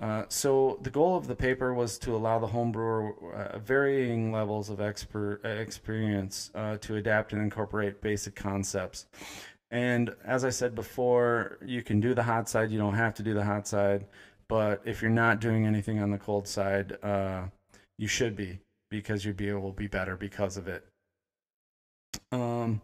Uh, so the goal of the paper was to allow the homebrewer uh, varying levels of expert uh, experience uh, to adapt and incorporate basic concepts. And as I said before, you can do the hot side. You don't have to do the hot side, but if you're not doing anything on the cold side, uh, you should be because your beer will be better because of it. Um,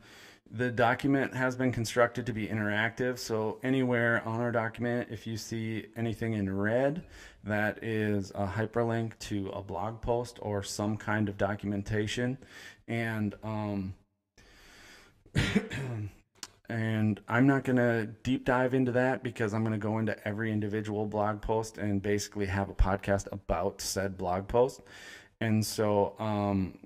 the document has been constructed to be interactive, so anywhere on our document, if you see anything in red, that is a hyperlink to a blog post or some kind of documentation. And um, and I'm not going to deep dive into that because I'm going to go into every individual blog post and basically have a podcast about said blog post. And so um,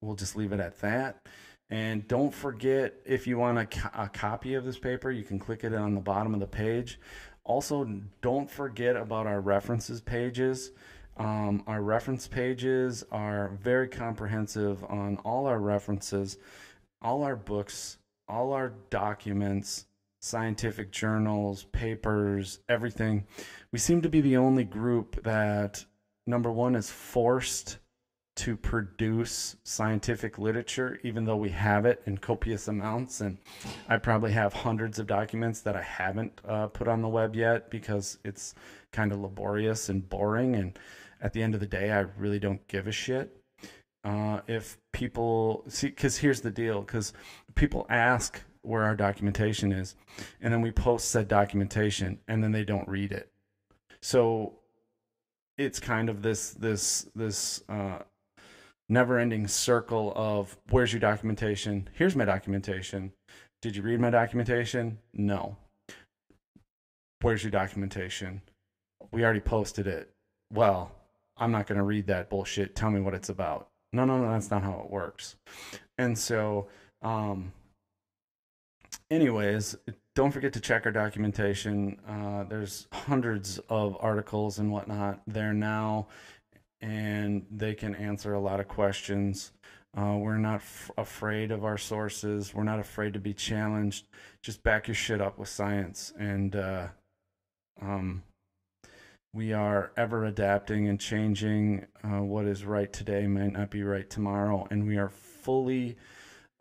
we'll just leave it at that. And don't forget, if you want a, a, copy of this paper, you can click it on the bottom of the page. Also, don't forget about our references pages. Um, our reference pages are very comprehensive on all our references, all our books, all our documents, scientific journals, papers, everything. We seem to be the only group that, number one, is forced to produce scientific literature, even though we have it in copious amounts. And I probably have hundreds of documents that I haven't uh, put on the web yet because it's kind of laborious and boring. And at the end of the day, I really don't give a shit. Uh, if people see, because here's the deal, because people ask where our documentation is, and then we post said documentation, and then they don't read it. So it's kind of this this this uh, never-ending circle of where's your documentation? Here's my documentation. Did you read my documentation? No. Where's your documentation? We already posted it. Well, I'm not going to read that bullshit. Tell me what it's about. No, no, no, that's not how it works. And so, um, anyways, don't forget to check our documentation. Uh, there's hundreds of articles and whatnot there now, and they can answer a lot of questions. Uh, we're not f- afraid of our sources. We're not afraid to be challenged. Just back your shit up with science and uh, um, we are ever adapting and changing. Uh, what is right today might not be right tomorrow, and we are fully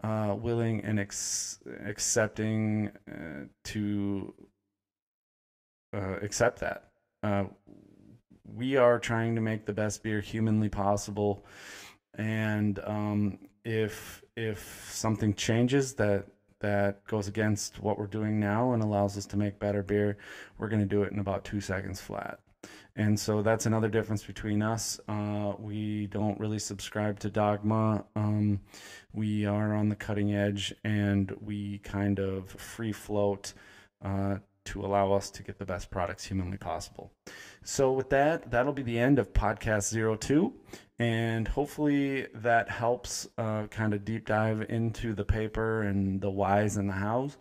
uh, willing and ex- accepting uh, to uh, accept that. We are trying to make the best beer humanly possible, and um, if if something changes that that goes against what we're doing now and allows us to make better beer, we're going to do it in about two seconds flat. And so that's another difference between us. Uh, we don't really subscribe to dogma. Um, we are on the cutting edge and we kind of free float uh, to allow us to get the best products humanly possible. So, with that, that'll be the end of podcast 02. And hopefully that helps uh, kind of deep dive into the paper and the whys and the hows.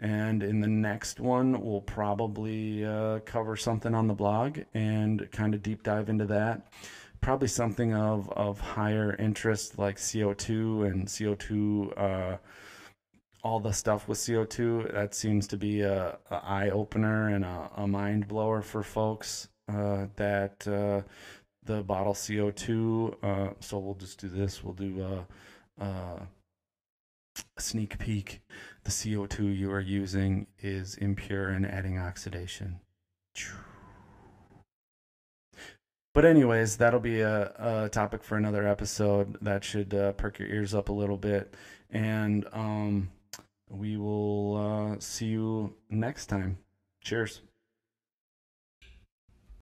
And in the next one, we'll probably uh, cover something on the blog and kind of deep dive into that. Probably something of, of higher interest like CO2 and CO2, uh, all the stuff with CO2. That seems to be a, a eye opener and a, a, mind blower for folks uh, that uh, the bottle CO2. Uh, so we'll just do this. We'll do uh, a sneak peek the CO2 you are using is impure and adding oxidation. But, anyways, that'll be a, a topic for another episode that should uh, perk your ears up a little bit. And um, we will uh, see you next time. Cheers.